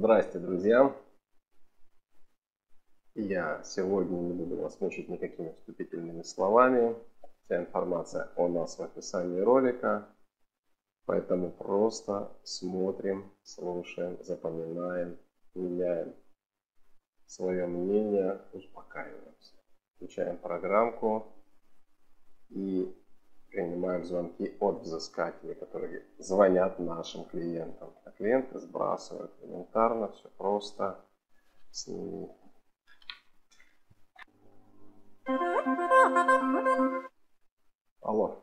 Здрасте, друзья. Я сегодня не буду вас мучить никакими вступительными словами. Вся информация о нас в описании ролика. Поэтому просто смотрим, слушаем, запоминаем, меняем свое мнение, успокаиваемся. Включаем программку и принимаем звонки от взыскателей, которые звонят нашим клиентам. А клиенты сбрасывают элементарно, все просто с ними. Алло.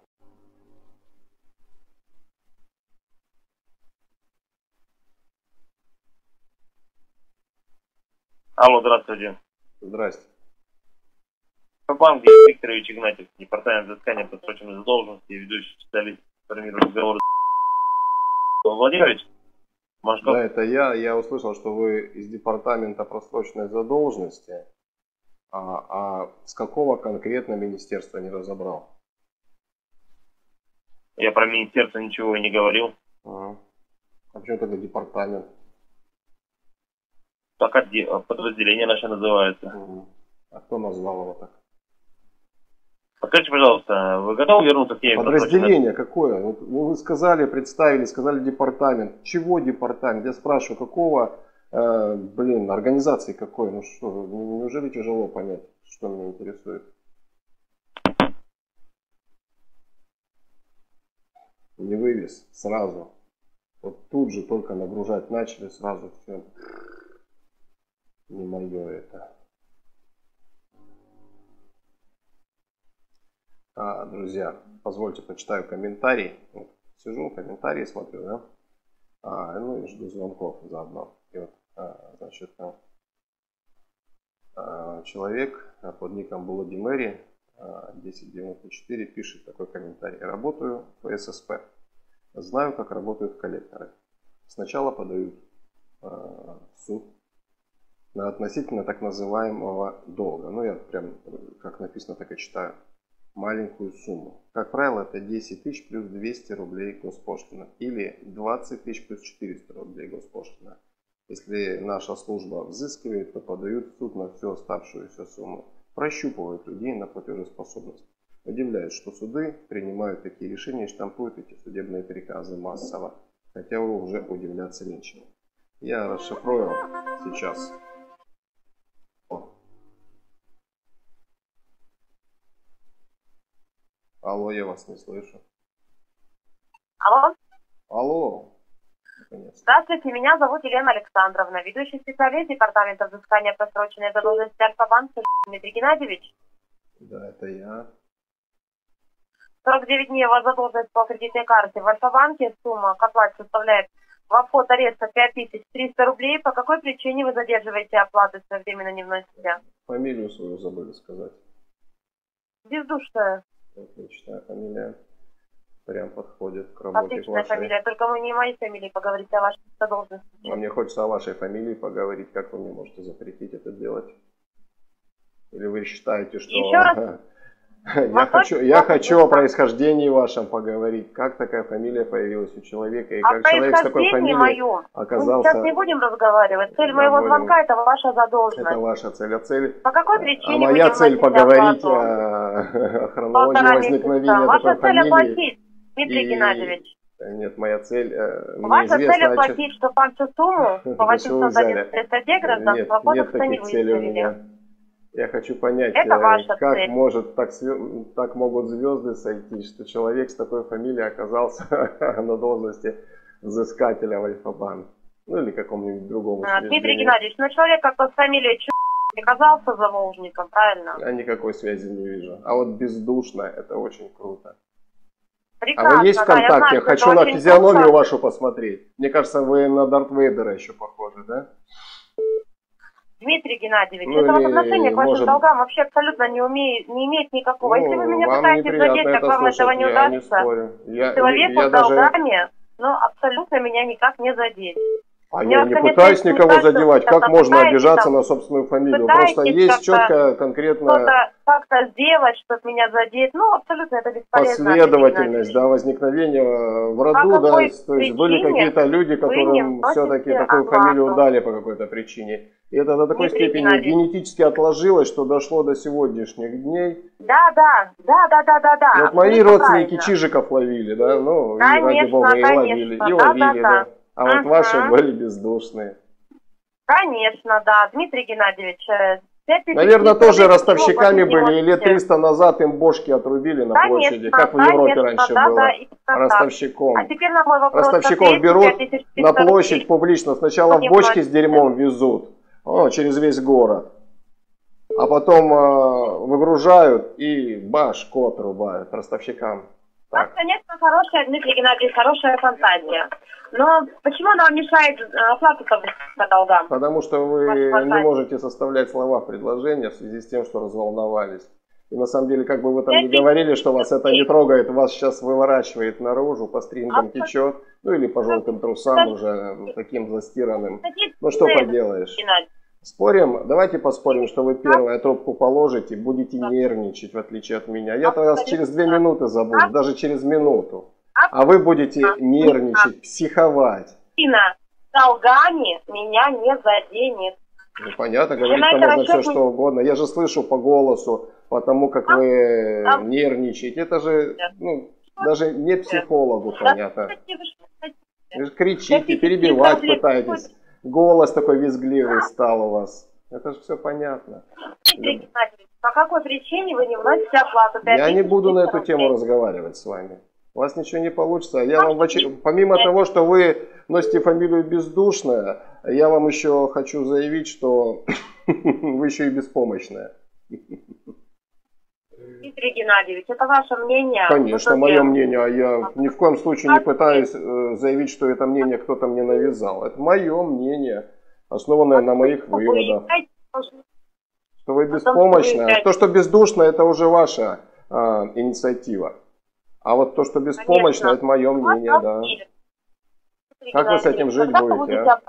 Алло, здравствуйте. Здрасте. Банк Викторович Игнатьев, департамент взыскания просроченной задолженности и ведущий специалист по разговоры. Владимирович? Машков? Да, это я. Я услышал, что вы из департамента просроченной задолженности. А, а с какого конкретно министерства не разобрал? Я про министерство ничего и не говорил. А, а почему тогда департамент? Так подразделение наше называется. А кто назвал его так? Скажите, пожалуйста, вы готовы вернуться к теме? Подразделение какое? Ну, вы сказали, представили, сказали департамент. Чего департамент? Я спрашиваю, какого, э, блин, организации какой? Ну что, неужели тяжело понять, что меня интересует? Не вывез сразу. Вот тут же только нагружать начали, сразу все. Не мое это. А, друзья, позвольте почитаю комментарий. Вот, сижу, комментарии смотрю, да? А, ну и жду звонков заодно. И вот, а, значит, а, человек под ником Владимири 1094 пишет такой комментарий. Работаю в ССП. Знаю, как работают коллекторы. Сначала подают в суд относительно так называемого долга. Ну, я прям, как написано, так и читаю маленькую сумму. Как правило, это 10 тысяч плюс 200 рублей госпошлина или 20 тысяч плюс 400 рублей госпошлина. Если наша служба взыскивает, то подают в суд на всю оставшуюся сумму. Прощупывают людей на платежеспособность. Удивляет, что суды принимают такие решения и штампуют эти судебные приказы массово. Хотя уже удивляться нечего. Я расшифрую сейчас Алло, я вас не слышу. Алло. Алло. Наконец. Здравствуйте, меня зовут Елена Александровна, ведущий специалист департамента взыскания просроченной задолженности Альфа-банка Дмитрий Геннадьевич. Да, это я. 49 дней у вас задолженность по кредитной карте. В Альфа-банке сумма к оплате составляет в обход ареста 5300 рублей. По какой причине вы задерживаете оплаты своевременно не вносите? Фамилию свою забыли сказать. Бездушная. Отличная фамилия. Прям подходит к работе Отличная вашей. фамилия. Только мы не моей фамилии поговорить, а вашей должности. А мне хочется о вашей фамилии поговорить. Как вы мне можете запретить это делать? Или вы считаете, что... Еще раз. Я хочу, я хочу о происхождении вашем поговорить. Как такая фамилия появилась у человека и как человек с такой фамилией оказался... Мы сейчас не будем разговаривать. Цель моего звонка – это ваша задолженность. Это ваша цель. А цель... По какой причине А моя цель поговорить о, хронологии возникновения Ваша такой цель фамилии. оплатить, Дмитрий. Геннадьевич. Нет, моя цель э, Ваша цель оплатить, что вам всю сумму по 811 статье гражданства кодекса не выставили. Я хочу понять, Это э, ваша как цель. может так, так могут звезды сойти, что человек с такой фамилией оказался на должности взыскателя в Альфа-банк. Ну или каком-нибудь другом а, Дмитрий Геннадьевич, ну человек как-то с фамилией Ч... оказался заложником, правильно? Я никакой связи не вижу. А вот бездушно, это очень круто. Прекрасно, а вы есть ВКонтакте? Да, я знаю, Хочу на физиономию круто. вашу посмотреть. Мне кажется, вы на Дарт Вейдера еще похожи, да? Дмитрий Геннадьевич, ну, это вот отношение к вашим может... долгам вообще абсолютно не, умеет, не имеет никакого. Ну, Если вы меня пытаетесь задеть, как вам слушать, этого не удастся, не я, человеку я с долгами, даже... ну, абсолютно меня никак не задеть. А Я, не пытаюсь никого задевать. Как можно обижаться там, на собственную фамилию? Просто есть конкретная Что-то как-то сделать, чтобы меня задеть. Ну, абсолютно это бесполезно. последовательность, да, возникновения э, в роду, По да, то есть были какие-то люди, которым все-таки такую фамилию дали по какой-то причине. И это до такой степени генетически отложилось, что дошло до сегодняшних дней. Да, да, да, да, да, да, да. Вот мои родственники чижиков ловили, да, ну, и ради бога, и ловили, и ловили, да, да. да. А вот Мгм. ваши были бездушные. Конечно, да. Дмитрий Геннадьевич, э, 5000 Наверное, тоже ростовщиками были, и лет можете? 300 назад им бошки отрубили на Конечно, площади, как в Европе конечно, раньше да, было. да, так. Ростовщиком. А теперь на мой вопрос. Ростовщиков берут 5300 на площадь публично. Сначала в бочки с дерьмом везут, о, через весь город. А потом э, выгружают и баш, кот рубают ростовщикам. У вас, конечно, хорошая, Дмитрий Геннадьевич, хорошая фантазия. Но почему она вам мешает э, оплату по долгам? Потому что вы не можете составлять слова в предложения в связи с тем, что разволновались. И на самом деле, как бы вы там ни говорили, что вас это не трогает, вас сейчас выворачивает наружу, по стрингам течет, ну или по желтым трусам уже таким застиранным. Ну что цены, поделаешь. Спорим, давайте поспорим, что вы первая трубку положите, будете нервничать, в отличие от меня. Я-то вас через две минуты забуду, даже через минуту. А вы будете нервничать, психовать. Афина, долгами меня не заденет. Ну, понятно, говорить это можно все что угодно. Я же слышу по голосу, потому как вы нервничаете. Это же, ну, даже не психологу понятно. Вы же кричите, перебивать пытаетесь. Голос такой визгливый стал у вас. Это же все понятно. Геннадьевич, по какой причине вы не вносите оплату? Я не буду на эту 5300 тему разговаривать с вами. У вас ничего не получится. Я вам помимо того, что вы носите фамилию бездушная, я вам еще хочу заявить, что вы еще и беспомощная. Дмитрий Геннадьевич, это ваше мнение? Конечно, В итоге- мое мнение. А я ни в коем случае не пытаюсь э, заявить, что это мнение кто-то мне навязал. Это мое мнение, основанное на моих Вы выводах. Что вы выявлять. То, что бездушно, это уже ваша а, инициатива. А вот то, что беспомощно, Конечно. это мое мнение, да. Как вы с этим жить будете, а?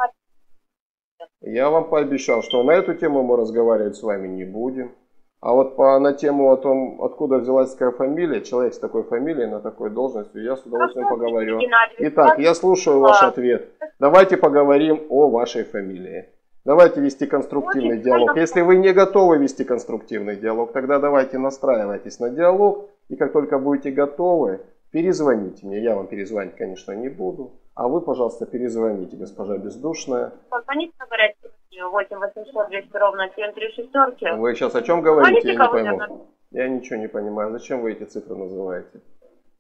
Я вам пообещал, что на эту тему мы разговаривать с вами не будем. А вот по, на тему о том, откуда взялась такая фамилия, человек с такой фамилией на такой должности, я с удовольствием Хорошо, поговорю. Итак, я слушаю ваш Да. ответ. Давайте поговорим о вашей фамилии. Давайте вести конструктивный диалог. Если вы не готовы вести конструктивный диалог, тогда давайте настраивайтесь на диалог. И как только будете готовы, перезвоните мне. Я вам перезвонить, конечно, не буду. А вы, пожалуйста, перезвоните, госпожа бездушная. Позвоните на горячую линию 8 800 200 ровно 73 шестерки. Вы сейчас о чем говорите, я не пойму. Я ничего не понимаю. Зачем вы эти цифры называете?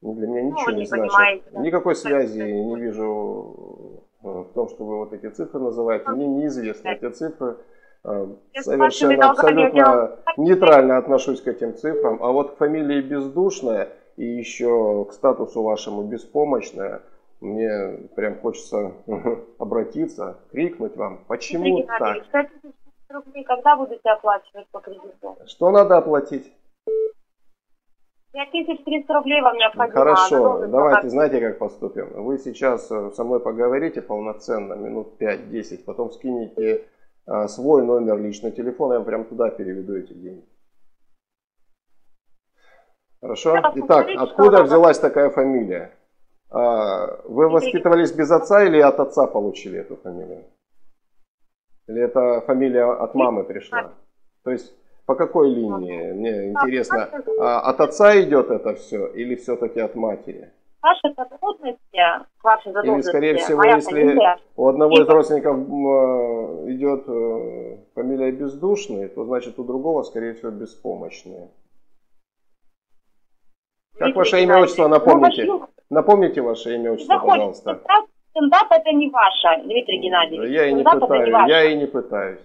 Ну, Для меня ничего вы не, не значит. понимаете. Никакой связи не вижу э, в том, что вы вот эти цифры называете. Мне неизвестны эти цифры. Э, Совершенно абсолютно нейтрально отношусь к этим цифрам. А вот к фамилии бездушная и еще к статусу вашему беспомощная, мне прям хочется обратиться, крикнуть вам, почему Дмитрий так? Геннадьевич, 5000 рублей когда будете оплачивать по кредиту? Что надо оплатить? 5300 рублей вам необходимо. Хорошо, а должность давайте, пока- знаете, как поступим? Вы сейчас э, со мной поговорите полноценно, минут 5-10, потом скинете э, свой номер личного телефона, я вам прям туда переведу эти деньги. Хорошо? Итак, откуда взялась такая фамилия? А, Вы воспитывались без отца или от отца получили эту фамилию? Или это фамилия от мамы пришла? То есть по какой линии? Мне интересно. А От отца идет это все или все-таки от матери? Ваши сотрудности, ваши задолженности, скорее всего, если- фамилия, У одного из родственников идет э, фамилия бездушный, то значит у другого, скорее всего, беспомощный. Как ваше имя, отчество напомните? Напомните ваше имя, отчество, Заходите, пожалуйста. стендап, это не ваше, Дмитрий Геннадьевич. Я и не пытаюсь, я и не пытаюсь.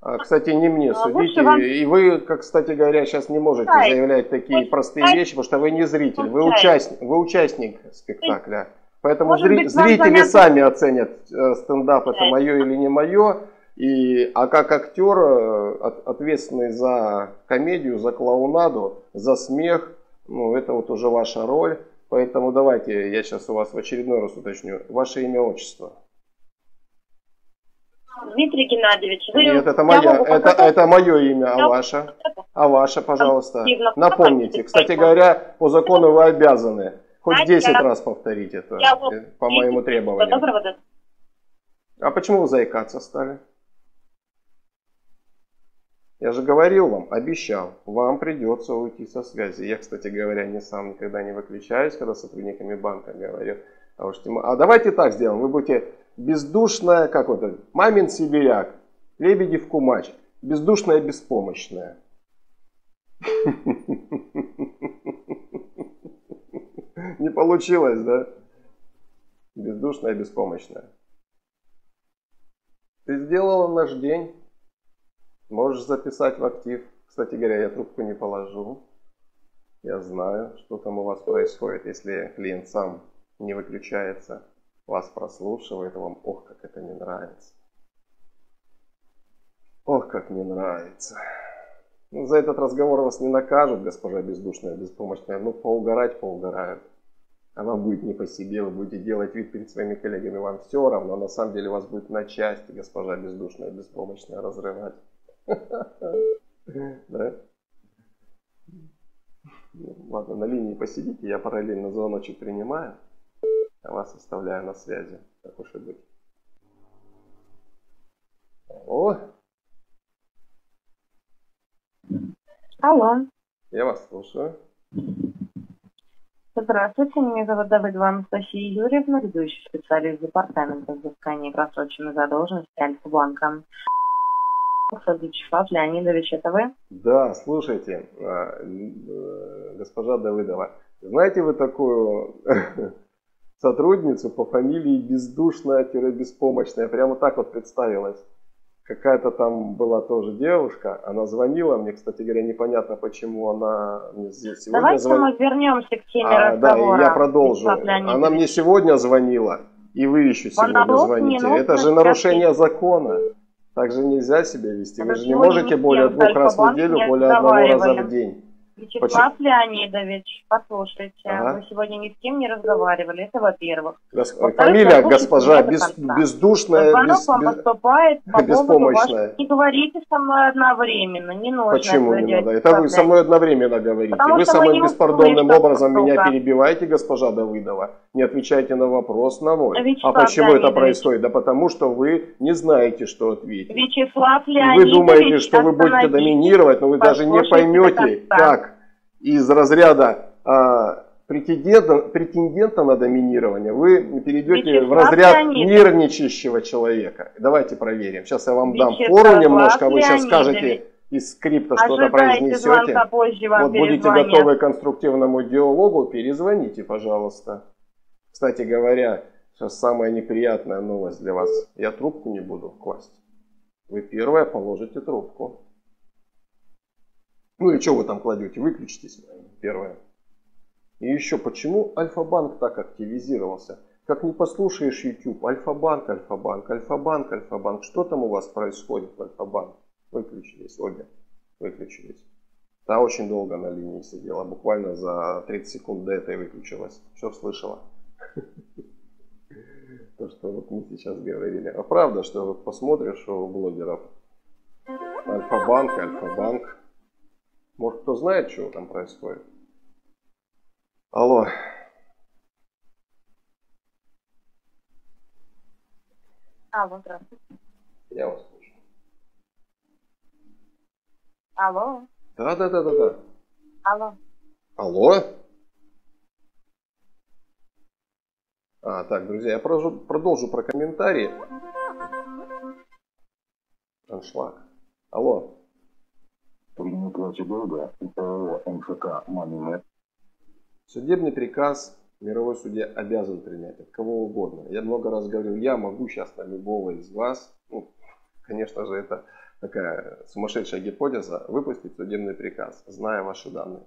А, кстати, не мне А судить. вам- И вы, как, кстати говоря, сейчас не можете Пускай. заявлять такие Пускай. простые вещи, потому что вы не зритель, вы участник, вы участник спектакля. Поэтому Может зри- быть, зрители понятно- сами оценят, э, стендап это мое или не мое. И, а как актер, э, от- ответственный за комедию, за клоунаду, за смех, ну, это вот уже ваша роль. Поэтому давайте я сейчас у вас в очередной раз уточню. Ваше имя, отчество. Дмитрий Геннадьевич, вы... Нет, это я мое, могу это, это мое имя, а ваше? А ваше, пожалуйста. Активно. Напомните. Кстати говоря, по закону вы обязаны хоть Знаете, 10 я- раз повторить это э, по моему требованию. А почему вы заикаться стали? Я же говорил вам, обещал, вам придется уйти со связи. Я, кстати говоря, не сам никогда не выключаюсь, когда с сотрудниками банка говорю. А, уж а давайте так сделаем, вы будете бездушная, как вот это, мамин сибиряк, Лебедев кумач, бездушная беспомощная. Не получилось, да? Бездушная беспомощная. Ты сделала наш день. Можешь записать в актив. Кстати говоря, я трубку не положу. Я знаю, что там у вас происходит, если клиент сам не выключается, вас прослушивает, вам ох, как это не нравится. Ох, как не нравится. Ну, за этот разговор вас не накажут, госпожа бездушная, беспомощная. Ну, поугарать поугарают. А вам будет не по себе, вы будете делать вид перед своими коллегами, вам все равно, на самом деле вас будет на части, госпожа бездушная, беспомощная, разрывать. Да? Ну, Ладно, на линии посидите, я параллельно звоночек принимаю, а вас оставляю на связи, так уж и быть. О, Алло. я вас слушаю. Здравствуйте, меня зовут Давыдова Анастасия Юрьевна, ведущий специалист департамента взыскания просроченной задолженности Альфа-банка. Вячеслав Леонидович, это вы? Да, слушайте, а, э, госпожа Давыдова, знаете вы такую сотрудницу по фамилии бездушная-беспомощная, прямо так вот представилась. Какая-то там была тоже девушка, она звонила мне, кстати говоря, непонятно почему она мне здесь сегодня Давайте звонила. мы вернемся к теме А, да, разговора. и я продолжу. Она мне сегодня звонила, и вы еще сегодня Монолог звоните. Это же на нарушение закона. Так же нельзя себя вести. Вы же не можете с более двух раз в неделю, не более одного раза в день. Вячеслав Леонидович, послушайте, Ага. вы сегодня ни с кем не разговаривали, это во-первых. Гос- Во-вторых, Фамилия госпожа меня без- бездушная, Звонок без- вам поступает по беспомощная. вашего... Не говорите со мной одновременно, не нужно. Почему это не надо? Это вы со мной одновременно говорите. Потому вы самым беспардонным образом меня только. перебиваете, госпожа Давыдова. Не отвечаете на вопрос на мой. а Вячеслав почему это Леонидович. происходит? Да потому что вы не знаете, что ответить. Вячеслав И Леонидович, вы думаете, что вы будете доминировать, но вы даже не поймете, как из разряда а, претендента, претендента на доминирование вы перейдете в Вячеслав разряд Леонидович. нервничающего человека. Давайте проверим. Сейчас я вам дам фору немножко, вы сейчас скажете из скрипта что-то произнесете. звонка позже, вам Вот будете готовы к конструктивному диалогу, перезвоните, пожалуйста. Кстати говоря, сейчас самая неприятная новость для вас. Я трубку не буду класть. Вы первая положите трубку. Ну и что вы там кладете? Выключитесь первое. И еще, почему Альфа-банк так активизировался? Как не послушаешь YouTube, Альфа-банк, Альфа-банк, Альфа-банк, Альфа-банк. Что там у вас происходит в Альфа-банк? Выключились обе. Выключились. Та очень долго на линии сидела, буквально за 30 секунд до этой выключилась. Все слышала. То, что вот мы сейчас говорили. А правда, что вот посмотришь у блогеров Альфа-банк, Альфа-банк. Может, кто знает, что там происходит? Алло. Алло, здравствуйте. Я вас слышу. Алло, Да, да, да, да, да. алло. Алло? А, так, друзья, я продолжу, продолжу про комментарии. Аншлаг. Алло. Дмитрия Долга, ИПО МФК «Манимед». Судебный приказ мировой судья обязан принять от кого угодно. Я много раз говорил, я могу сейчас на любого из вас, ну, конечно же, это такая сумасшедшая гипотеза, выпустить судебный приказ, зная ваши данные.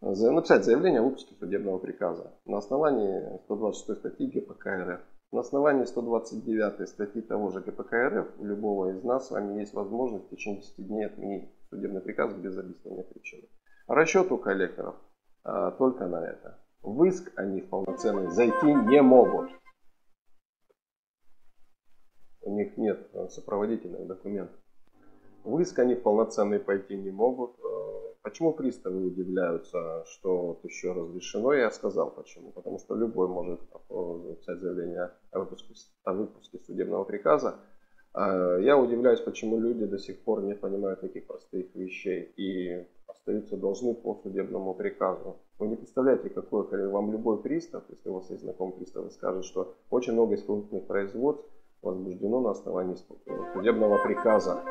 Написать заявление о выпуске судебного приказа на основании 126 статьи ГПК РФ. На основании 129 статьи того же ГПК РФ у любого из нас с вами есть возможность в течение 10 дней отменить судебный приказ без объяснения причины. Расчет у коллекторов а, только на это. В иск они полноценный зайти не могут. у них нет э, сопроводительных документов. В иск они полноценный пойти не могут. Э, почему приставы удивляются, что вот еще разрешено? Я сказал почему. Потому что любой может написать заявление о выпуске, о выпуске судебного приказа. А я удивляюсь, почему люди до сих пор не понимают таких простых вещей и остаются должны по судебному приказу. Вы не представляете, какой вам любой пристав, если у вас есть знакомый пристав, скажет, что очень много исполнительных производств возбуждено на основании судебного приказа.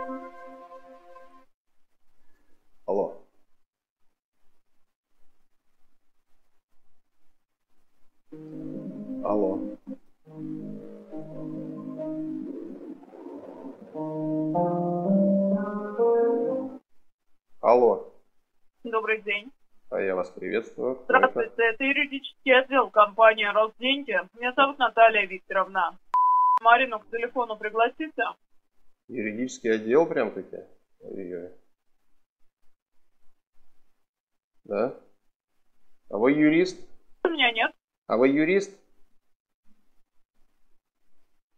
Вас приветствую. Здравствуйте, это юридический отдел компании «Росденьги». Меня зовут Наталья Викторовна. Марину к телефону пригласите? Юридический отдел прям-таки? Ой-ой. Да? А вы юрист? У меня нет. А вы юрист?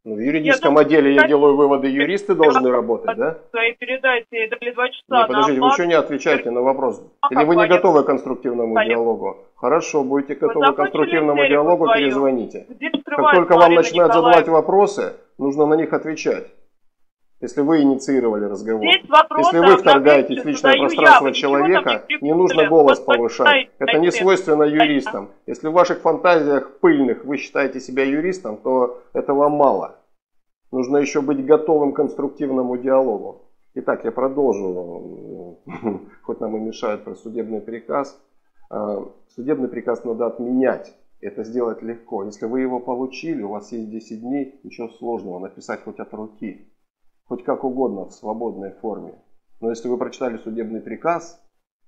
Ну, в юридическом я отделе я делаю выводы, юристы должны работать, да? Свои передайте, дали два часа Не, подождите, вы еще не отвечаете на вопрос. Или вы не готовы к конструктивному диалогу? Хорошо, будете готовы к конструктивному диалогу, перезвоните. Как только вам начинают задавать вопросы, нужно на них отвечать. Если вы инициировали разговор. Если вы вторгаетесь в личное пространство человека, не нужно голос повышать. Это не свойственно юристам. Если в ваших фантазиях пыльных вы считаете себя юристом, то этого мало. Нужно еще быть готовым к конструктивному диалогу. Итак, я продолжу, хоть нам и мешает про судебный приказ. А, судебный приказ надо отменять. Это сделать легко. Если вы его получили, у вас есть 10 дней, ничего сложного, написать хоть от руки хоть как угодно в свободной форме. Но если вы прочитали судебный приказ,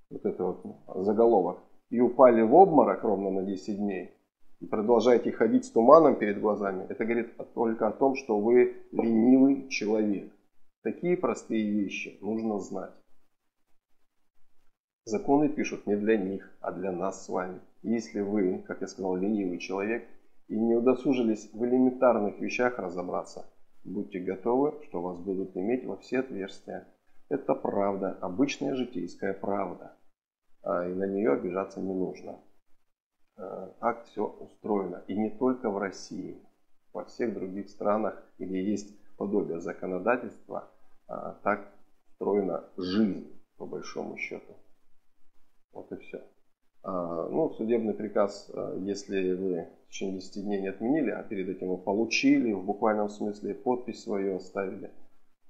вот это вот заголовок, и упали в обморок ровно на 10 дней, и продолжаете ходить с туманом перед глазами, это говорит только о том, что вы ленивый человек. Такие простые вещи нужно знать. Законы пишут не для них, а для нас с вами. Если вы, как я сказал, ленивый человек, и не удосужились в элементарных вещах разобраться – Будьте готовы, что вас будут иметь во все отверстия. Это правда, обычная житейская правда. А, и на нее обижаться не нужно. А, так все устроено. И не только в России. Во всех других странах, где есть подобие законодательства, а, так устроена жизнь, по большому счету. Вот и все. Ну, судебный приказ, если вы в течение 10 дней не отменили, а перед этим вы получили, в буквальном смысле подпись свою оставили.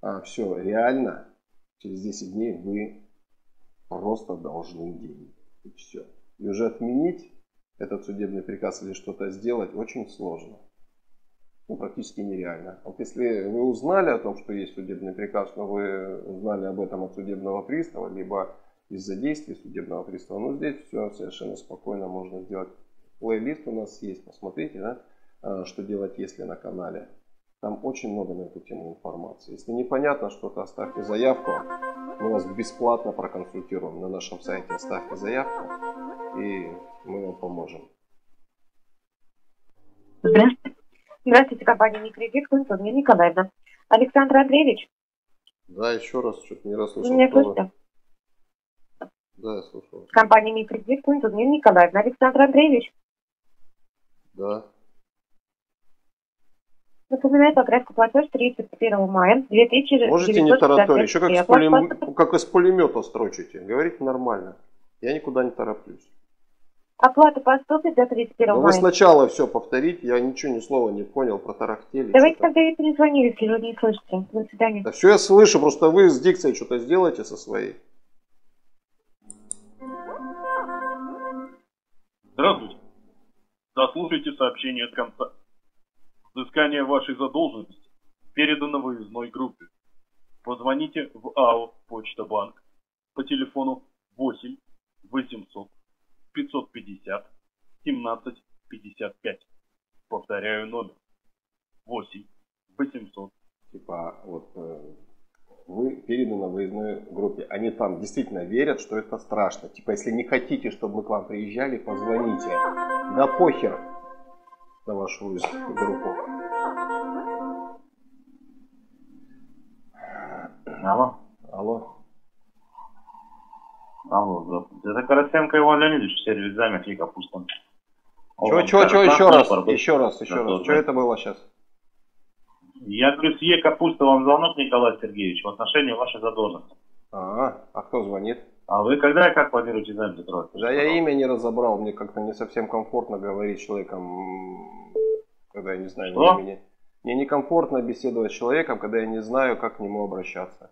А, все, реально, через 10 дней вы просто должны деньги. И все. И уже отменить этот судебный приказ или что-то сделать очень сложно. Ну, практически нереально. Вот если вы узнали о том, что есть судебный приказ, но вы узнали об этом от судебного пристава, либо из-за действий судебного пристава, ну здесь все совершенно спокойно можно сделать плейлист у нас есть, посмотрите, да, а, что делать, если на канале. Там очень много на эту тему информации. Если непонятно что-то, оставьте заявку. Мы вас бесплатно проконсультируем на нашем сайте. Оставьте заявку, и мы вам поможем. Здравствуйте. Здравствуйте, компания Микрокредит, Кунцовна Николаевна. Александр Андреевич? Да, еще раз, что-то не расслышал. Меня слышите? Да, я слушаю. Компания Микрокредит, Кунцовна Николаевна. Александр Андреевич? Да. Напоминаю поправку платеж 31 мая 2000 Можете не тараторить, еще как, пулем... как из пулемета строчите. Говорите нормально. Я никуда не тороплюсь. Оплата поступит до 31 Но мая. вы сначала все повторите, я ничего ни слова не понял про тарахтели. Давайте тогда я перезвоню, если вы не слышите. До свидания. Да все я слышу, просто вы с дикцией что-то сделаете со своей. Здравствуйте. Дослушайте сообщение от конца. Взыскание вашей задолженности передано выездной группе. Позвоните в АО «Почта Банк» по телефону 8 800 550 17 55. Повторяю номер. 8 800. Типа вот э, вы переданы выездной группе. Они там действительно верят, что это страшно. Типа, если не хотите, чтобы мы к вам приезжали, позвоните. Да похер на вашу группу. Алло. Алло. Алло, здравствуйте. Это Карасенко Иван Леонидович, сервис замер и капуста. Чего, чего, чего, еще раз, еще раз, еще раз. Что это было сейчас? Я говорю, съе капуста вам звонок, Николай Сергеевич, в отношении вашей задолженности. А, а кто звонит? А вы когда и как планируете экзамен закрывать? Да я имя не разобрал, мне как-то не совсем комфортно говорить с человеком, когда я не знаю Что? имени. Мне некомфортно беседовать с человеком, когда я не знаю, как к нему обращаться.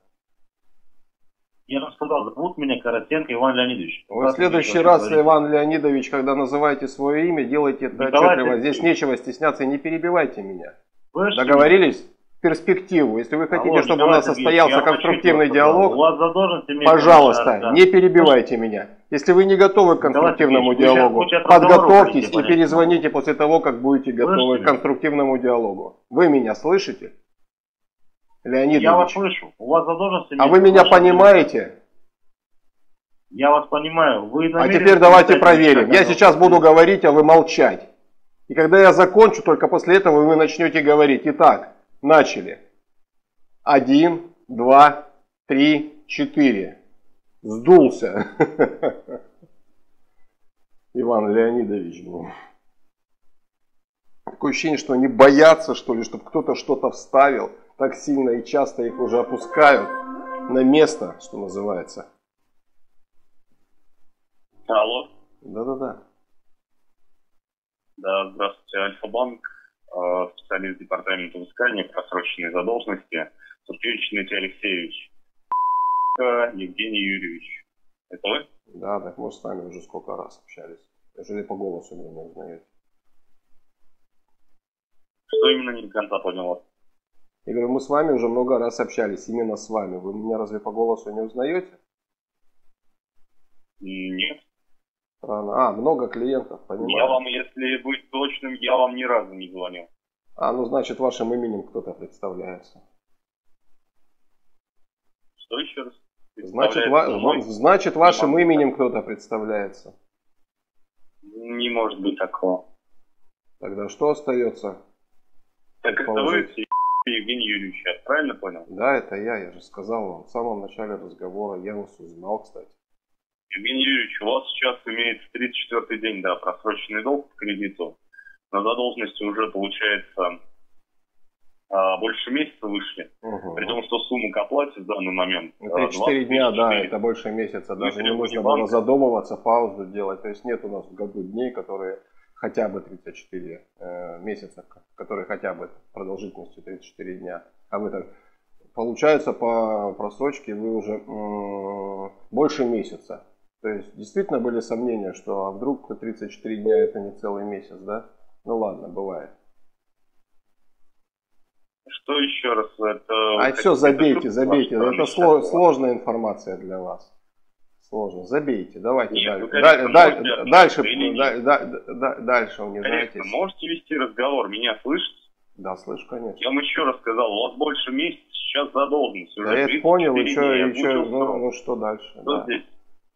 Я вам сказал, зовут меня Карасенко Иван Леонидович. Вы в следующий раз, говорить? Иван Леонидович, когда называете свое имя, делайте это Николай отчетливо. Здесь нечего стесняться и не перебивайте меня. Вы? Договорились? В перспективу. Если вы хотите, Алло, чтобы у нас состоялся конструктивный диалог, пожалуйста, да. не перебивайте меня. Если вы не готовы к конструктивному сейчас- диалогу, подготовьтесь и перезвоните после того, как будете готовы Слышите к конструктивному диалогу. Вы меня слышите? Леонид Я вас слышу. У вас задолженность а вы меня понимаете? Я вас понимаю. Вы А теперь давайте проверим. Я сейчас буду говорить, а вы молчать. И когда я закончу, только после этого вы начнете говорить. Итак, начали. Один, два, три, четыре. Сдулся. Иван Леонидович. ну. Такое ощущение, что они боятся, что ли, чтобы кто-то что-то вставил. Так сильно и часто их уже опускают на место, что называется. Алло. Да-да-да. Да, здравствуйте, Альфа-банк, э, специалист департамента взыскания просроченной задолженности, Суркевич Дмитрий Алексеевич, Э, Евгений Юрьевич. Это вы? Да, так мы с вами уже сколько раз общались. Неужели по голосу меня не узнаете? Что именно не до конца понял вас? Я говорю, мы с вами уже много раз общались, именно с вами. Вы меня разве по голосу не узнаете? Нет. Странно. А, много клиентов, понимаю. Я вам, если быть точным, я вам ни разу не звонил. А, ну значит вашим именем кто-то представляется. Что еще раз? Значит, ва- мной? значит вашим именем кто-то представляется. Не может быть такого. Тогда что остается? Так это вы, Евгений Юрьевич, я правильно понял? Да, это я, я же сказал вам в самом начале разговора. Я вас узнал, кстати. Евгений Юрьевич, у вас сейчас имеется 34-й день, да, просроченный долг по кредиту. На задолженности уже, получается, а, больше месяца вышли. Угу. При том, что сумма к оплате в данный момент... а, 3-4 дня, да, 24. это больше месяца. Даже не нужно было банка. задумываться, паузу делать. То есть нет у нас в году дней, которые хотя бы 34 э, месяца, которые хотя бы продолжительностью 34 дня. А вы так, получается по просрочке вы уже м, больше месяца. То есть действительно были сомнения, что а вдруг 34 дня это не целый месяц, да? Ну ладно, бывает. Что еще раз? Это... А все, забейте, забейте. Это сло- сложная информация для вас. Сложно. Забейте. Давайте Нет, даль- вы, даль- конечно, можете дальше, общаться или да- да- да- дальше Конечно, унижайтесь. можете вести разговор, меня слышите? Да, слышу, конечно. Я вам еще раз сказал, у вас больше месяца сейчас задолженность. Да, я это 34 понял, еще, еще, ну, ну что дальше? Что Да, здесь?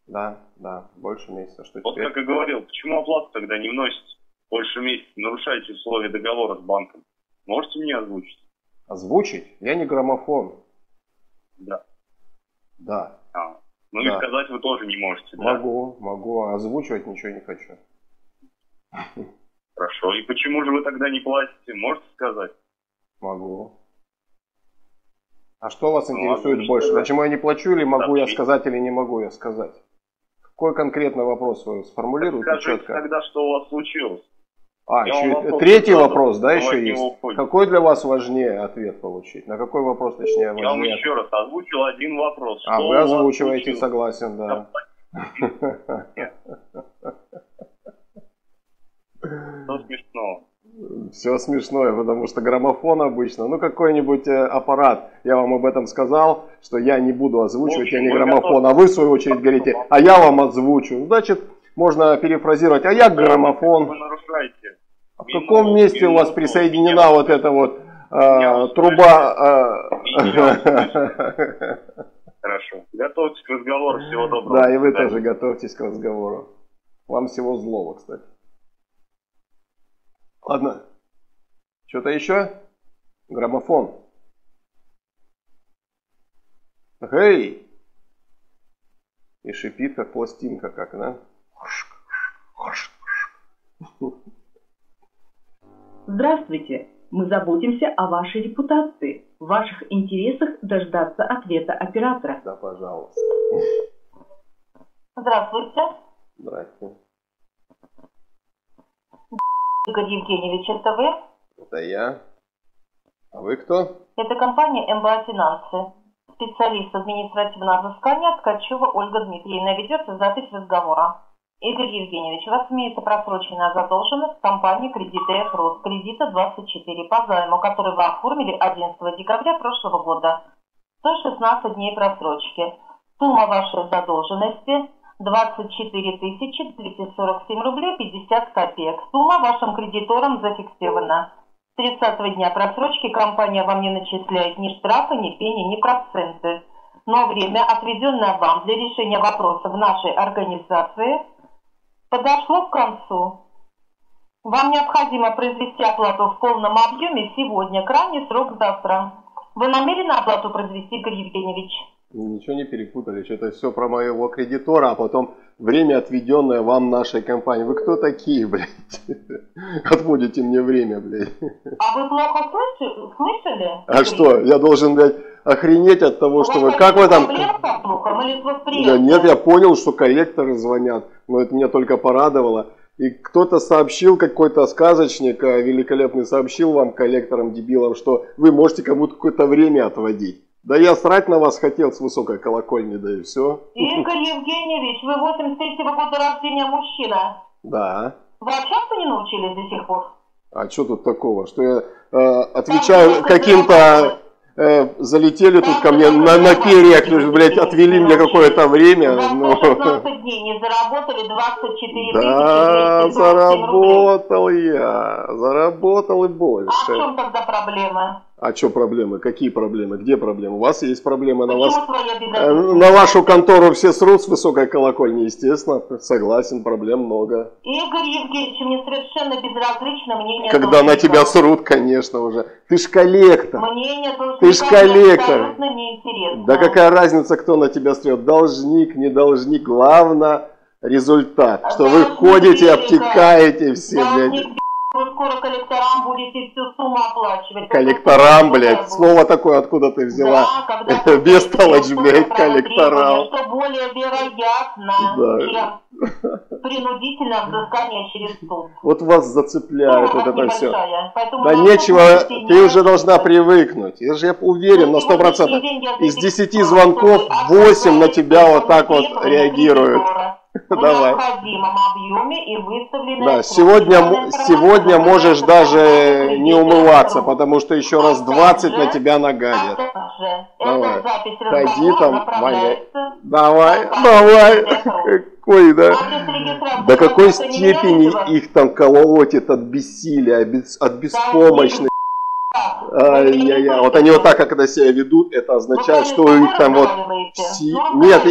Да, да, больше месяца. Что Вот теперь? как и говорил, почему оплату тогда не вносите больше месяца, нарушаете условия договора с банком? Можете мне озвучить? Озвучить? Я не граммофон. Да. Да, А. Ну Да. и сказать вы тоже не можете, да? могу, могу, а озвучивать ничего не хочу. Хорошо. И почему же вы тогда не платите? Можете сказать? Могу. А что вас Ну, интересует больше? вы- Почему я не плачу или могу я Сообщите. сказать или не могу я сказать? Какой конкретно вопрос вы сформулируете Скажите четко? тогда, что у вас случилось. А, Я еще вопрос третий задал, вопрос, да, еще есть? Какой для вас важнее ответ получить? На какой вопрос, точнее, Я вам важнее? еще раз озвучил один вопрос. А, Что вы озвучиваете, случилось? согласен, да. Что смешного? Все смешное, потому что граммофон обычно, ну какой-нибудь э, аппарат, я вам об этом сказал, что я не буду озвучивать, общем, я не граммофон, готовы? а вы в свою очередь говорите, а я вам озвучу. Значит, можно перефразировать, а я Вы граммофон. нарушаете. А в каком месте у вас присоединена вот эта вот Меня труба? Э, Хорошо. Готовьтесь к разговору. Всего доброго. Да, и вы тоже готовьтесь к разговору. Вам всего злого, кстати. Ладно. Что-то еще? Граммофон. Гей! И шипит, как пластинка, как, да? Здравствуйте. Мы заботимся о вашей репутации. В ваших интересах дождаться ответа оператора. Да, пожалуйста. Здравствуйте. Здрасте. Игорь Евгеньевич, это вы? Это я. А вы кто? Это компания МБА Финансы. Специалист административного взыскания Ткачева Ольга Дмитриевна ведется запись разговора. Игорь Евгеньевич, у вас имеется просроченная задолженность компании Кредиты Эхрос, кредита 24 по займу, который вы оформили 11 декабря прошлого года. 116 дней просрочки. Сумма вашей задолженности 24 247 рублей 50 копеек. Сумма вашим кредиторам зафиксирована. 30 дня просрочки компания вам не начисляет ни штрафа, ни пени, ни проценты. Но время, отведенное вам для решения вопроса в нашей организации, подошло к концу. Вам необходимо произвести оплату в полном объеме сегодня, крайний срок завтра. Вы намерены оплату произвести, Игорь Евгеньевич? Ничего не перепутали, что-то все про моего кредитора, а потом время, отведенное вам нашей компании. Вы кто такие, блядь? Отводите мне время, блядь. А вы плохо слышали? слышали? А что, я должен, блядь, охренеть от того, что вы... Как вы там... Да нет, я понял, что коллекторы звонят, но это меня только порадовало. И кто-то сообщил, какой-то сказочник э, великолепный сообщил вам, коллекторам, дебилам, что вы можете кому-то какое-то время отводить. Да я срать на вас хотел с высокой колокольни, да и все. Игорь Евгеньевич, вы 83-го года рождения мужчина. Да. Общаться не научились до сих пор? А что тут такого? Что я э, отвечаю каким-то э, залетели тут ко мне на, на перьях, блядь, отвели мне какое-то время. Но... 16 дней не заработали 24 Да, заработал я, заработал и больше. А в чем тогда проблема? А что проблемы? Какие проблемы? Где проблемы? У вас есть проблемы на вас? Э, на вашу контору все срут с высокой колокольни, естественно. Согласен, проблем много. Игорь Евгеньевич, мне совершенно безразлично мнение Когда на тебя срут, конечно уже. Ты ж коллектор. Мнение Ты ж коллектор. Да какая разница, кто на тебя срет? Должник, не должник. Главное результат. Что вы ходите, обтекаете все, блядь. Вы скоро коллекторам будете всю сумму оплачивать. Коллекторам, блядь. Слово такое откуда ты взяла? Да, Бестолочь, блядь, коллекторам. Что более вероятно, Да. чем принудительное взыскание через суд. Вот вас зацепляет вот это все. Да нечего, ты уже должна привыкнуть. Я же уверен на сто процентов. Из 10 звонков 8 на тебя вот так вот реагируют. В Давай. необходимом объеме и выставленной Да, сегодня, сегодня можешь даже не умываться, потому что еще раз 20 на тебя нагадят. Давай. Ходи там, направляется Давай, в давай. Какой, да? До какой степени их там колотит от бессилия, от беспомощности. Ай-яй-яй. Вот они вот так, когда себя ведут, это означает, что у них там вот... Си- Нет,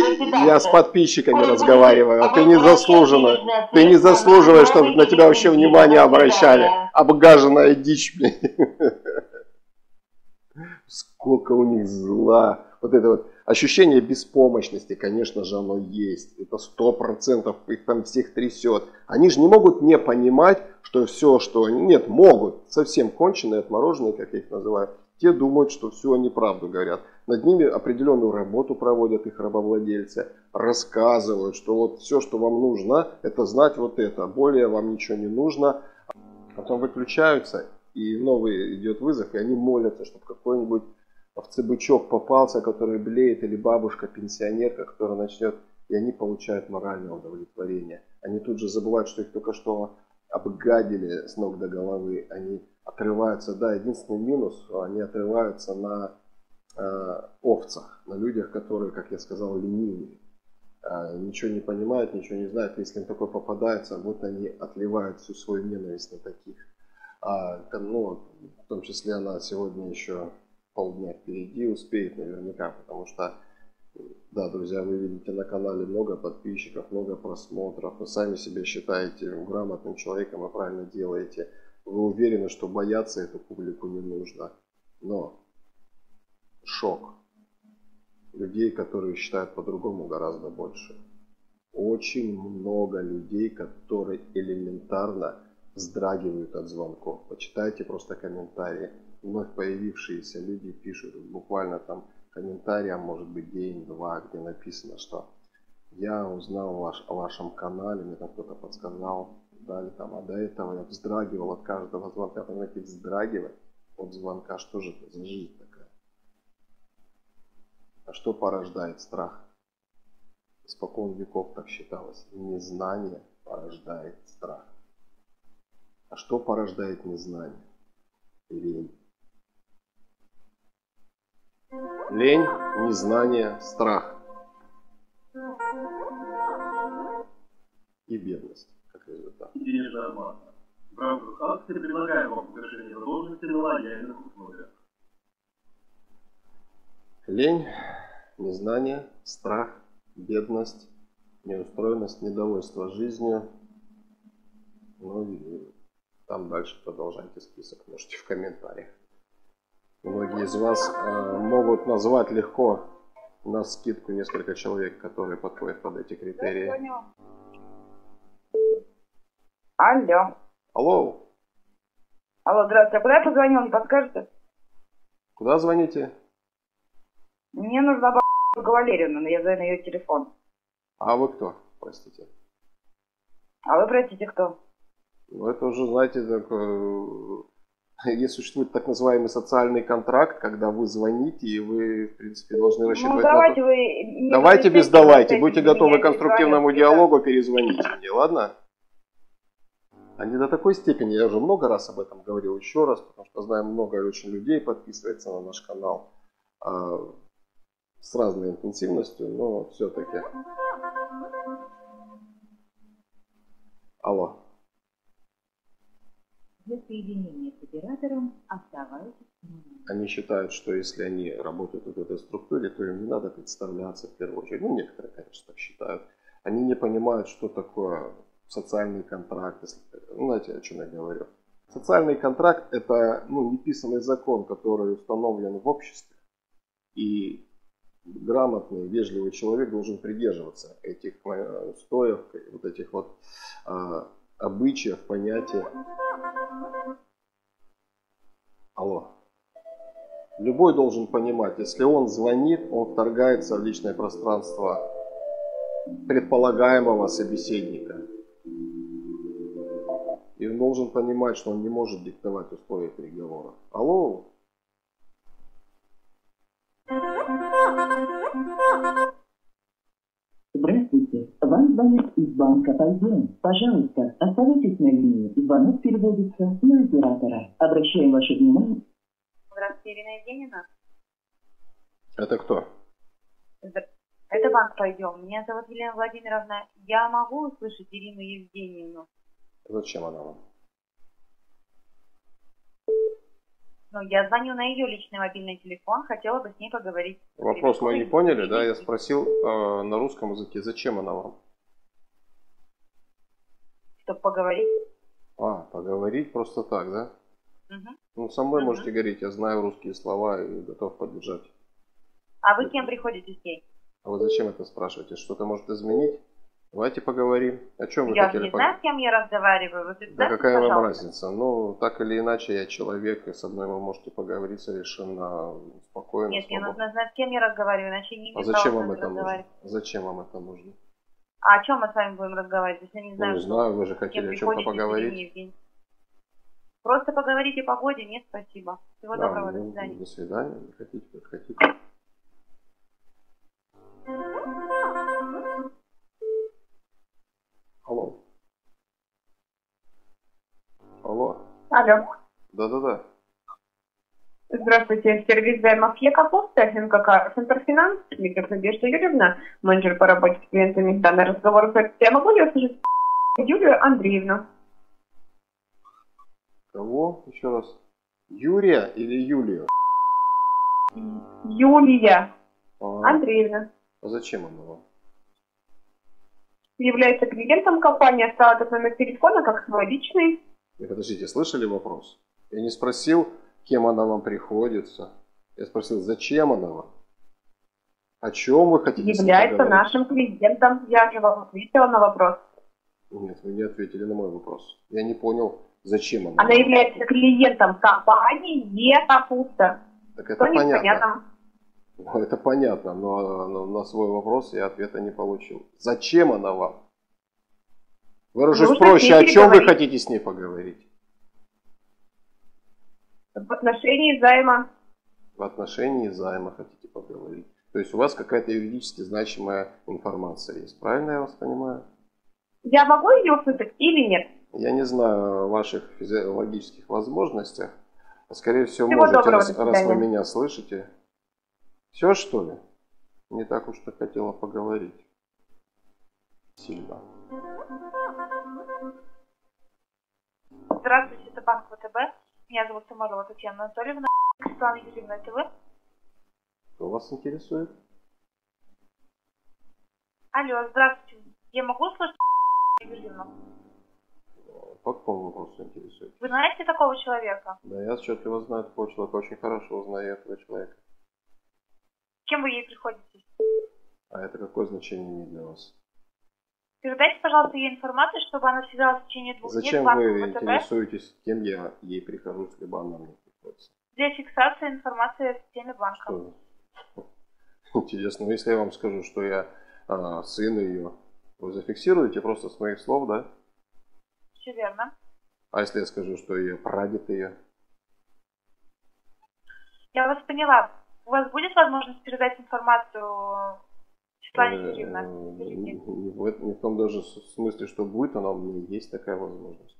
я с подписчиками разговариваю, а ты не заслуженно. Ты не заслуживаешь, чтобы на тебя вообще внимание обращали. Обгаженная дичь, блин. Сколько у них зла. Вот это вот ощущение беспомощности, конечно же, оно есть. Это сто процентов их там всех трясет. Они же не могут не понимать, что все, что они... Нет, могут. Совсем конченые, отмороженные, как я их называю. Те думают, что все они правду говорят. Над ними определенную работу проводят их рабовладельцы. Рассказывают, что вот все, что вам нужно, это знать вот это. Более вам ничего не нужно. Потом выключаются, и новый идет вызов, и они молятся, чтобы какой-нибудь овцебычок попался, который блеет, или бабушка-пенсионерка, которая начнет, и они получают моральное удовлетворение. Они тут же забывают, что их только что обгадили с ног до головы. Они отрываются, да, единственный минус, они отрываются на э, овцах, на людях, которые, как я сказал, ленивые. Э, ничего не понимают, ничего не знают. Если им такое попадается, вот они отливают всю свою ненависть на таких. А, ну, в том числе она сегодня еще полдня впереди успеет наверняка, потому что, да, друзья, вы видите на канале много подписчиков, много просмотров, вы сами себя считаете грамотным человеком и правильно делаете. Вы уверены, что бояться эту публику не нужно. Но шок. людей, которые считают по-другому, гораздо больше. Очень много людей, которые элементарно вздрагивают от звонков. Почитайте просто комментарии. Вновь появившиеся люди пишут буквально там комментарий, а может быть день-два, где написано, что я узнал ваш, о вашем канале, мне там кто-то подсказал, дали там, а до этого я вздрагивал от каждого звонка. Понимаете, вздрагивать от звонка, что же это за жизнь такая? А что порождает страх? Испокон веков так считалось. Незнание порождает страх. А что порождает незнание? Лень. Лень, незнание, страх. И бедность, как результат. Денежная масса. В рамках акции предлагаем вам погашение задолженности на лояльных условиях. Лень, незнание, страх, бедность, неустроенность, недовольство жизнью. Ну и там дальше продолжайте список, можете в комментариях. Многие из вас э, могут назвать легко на скидку несколько человек, которые подходят под эти критерии. Алло. Алло, Алло, здравствуйте. А куда я позвонил, не подскажете? куда звоните? Мне нужна бабушка Валерьевна, но я знаю на ее телефон. А вы кто? Простите. А вы, простите, кто? Ну, это уже, знаете, так, есть существует так называемый социальный контракт, когда вы звоните, и вы, в принципе, должны Ну, рассчитывать на то, давайте вы... Давайте без давайте. Будьте готовы к конструктивному да. диалогу, перезвоните мне, ладно? Они до такой степени, я уже много раз об этом говорил еще раз, потому что знаю много очень людей подписывается на наш канал а, с разной интенсивностью, но все-таки. Алло. Для соединения с оператором оставайтесь. Они считают, что если они работают в этой структуре, то им не надо представляться в первую очередь. Ну, некоторые, конечно, так считают. Они не понимают, что такое социальный контракт. Если, ну, знаете, о чем я говорю. Социальный контракт – это ну, неписанный закон, который установлен в обществе. И грамотный, вежливый человек должен придерживаться этих э, устоев, вот этих вот а, обычаев, понятий. Алло. Любой должен понимать, если он звонит, он вторгается в личное пространство предполагаемого собеседника. И он должен понимать, что он не может диктовать условия переговора. Алло? Вам звонят из банка Пойдем. Пожалуйста, оставайтесь на линии. Звонок переводится на оператора. Обращаем ваше внимание. Здравствуйте, Ирина Евгеньевна. Это кто? Это банк «Пойдем». Меня зовут Елена Владимировна. Я могу услышать Ирину Евгеньевну? Зачем она вам? Ну, я звоню на ее личный мобильный телефон, хотела бы с ней поговорить. Вопрос мы не поняли, да? Я спросил э, на русском языке, зачем она вам? Чтобы поговорить. А, поговорить просто так, да? Мгм. Ну, со мной Мгм. можете говорить, я знаю русские слова и готов поддержать. А вы кем приходите с ней? А вы зачем это спрашиваете? Что-то может изменить? Давайте поговорим. О чем вы я хотели не знаю, с кем я разговариваю. Вы Да какая вам пожалуйста. разница? Ну, так или иначе, я человек, и со мной вы можете поговорить совершенно спокойно, Нет, мне свободно. нужно знать, с кем я разговариваю, иначе не А зачем вам это нужно? Зачем вам это нужно? А о чем мы с вами будем разговаривать, если я не Ну, знаю, не что- знаю, вы же хотели о чем-то поговорить. Просто поговорите о погоде? Нет, спасибо. Всего Да, доброго, до ну, свидания. До свидания. Не хотите, хотите. Алло. Алло. Алло. Да-да-да. Здравствуйте, сервис займов Екапуста, НКК Центрфинанс, Микрофон Надежда Юрьевна, менеджер по работе с клиентами. Данный разговор. Я могу ли услышать Юлию Андреевну? Кого? Еще раз. Юрия или Юлию? Юлия А, Андреевна. а зачем она вам? Является клиентом компании, оставила этот номер телефона как свой личный. Вы подождите, слышали вопрос? Я не спросил, кем она вам приходится. Я спросил, зачем она вам? О чем вы хотите Является нашим клиентом. Я же вам ответила на вопрос. Нет, вы не ответили на мой вопрос. Я не понял, зачем она. Она является клиентом компании Екапуста. Так это Что понятно. непонятно? Ну, это понятно, но на свой вопрос я ответа не получил. Зачем она вам? Выражусь Нужно проще, о чем вы хотите с ней поговорить? В отношении займа. В отношении займа хотите поговорить. То есть у вас какая-то юридически значимая информация есть, правильно я вас понимаю? Я могу ее услышать или нет? Я не знаю о ваших физиологических возможностях. Скорее всего, Всего можете, доброго, раз, раз вы меня слышите. Все, что ли? Не так уж ты хотела поговорить. Сильно. Здравствуйте, это банк ВТБ. Меня зовут Самарова Татьяна Анатольевна. Светлана Юрьевна, это вы? Что вас интересует? Алло, здравствуйте. Я могу услышать Юрьевну? По какому вопросу интересует? Вы знаете такого человека? Да, я отчетливо знаю такого человека, очень хорошо узнаю этого человека. Кем вы ей приходите? А это какое значение имеет для вас? Передайте, пожалуйста, ей информацию, чтобы она связалась в течение двух дней Зачем с банком вы ВТБ интересуетесь, кем я ей прихожусь, либо она мне приходится? для фиксации информации в системе банка. Что? Интересно, ну если я вам скажу, что я а, сын ее, вы зафиксируете просто с моих слов, да? Все верно. А если я скажу, что я прадед ее? Я вас поняла. У вас будет возможность передать информацию Светлане Э, Юрьевне? Не в том даже смысле, что будет, она у меня есть такая возможность.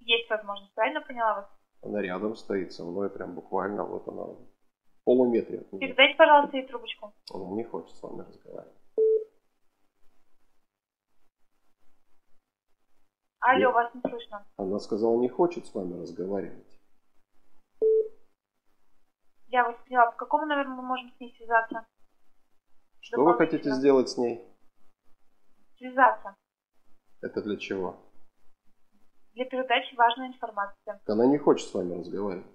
Есть возможность, правильно поняла вас? Она рядом стоит со мной, прям буквально, вот она в полуметре. Передайте, пожалуйста, ей трубочку. Она не хочет с вами разговаривать. Алло, вас не слышно. Она сказала, не хочет с вами разговаривать. Я вас поняла. По какому номеру мы можем с ней связаться? Что вы хотите сделать с ней? Связаться. Это для чего? Для передачи важной информации. Она не хочет с вами разговаривать.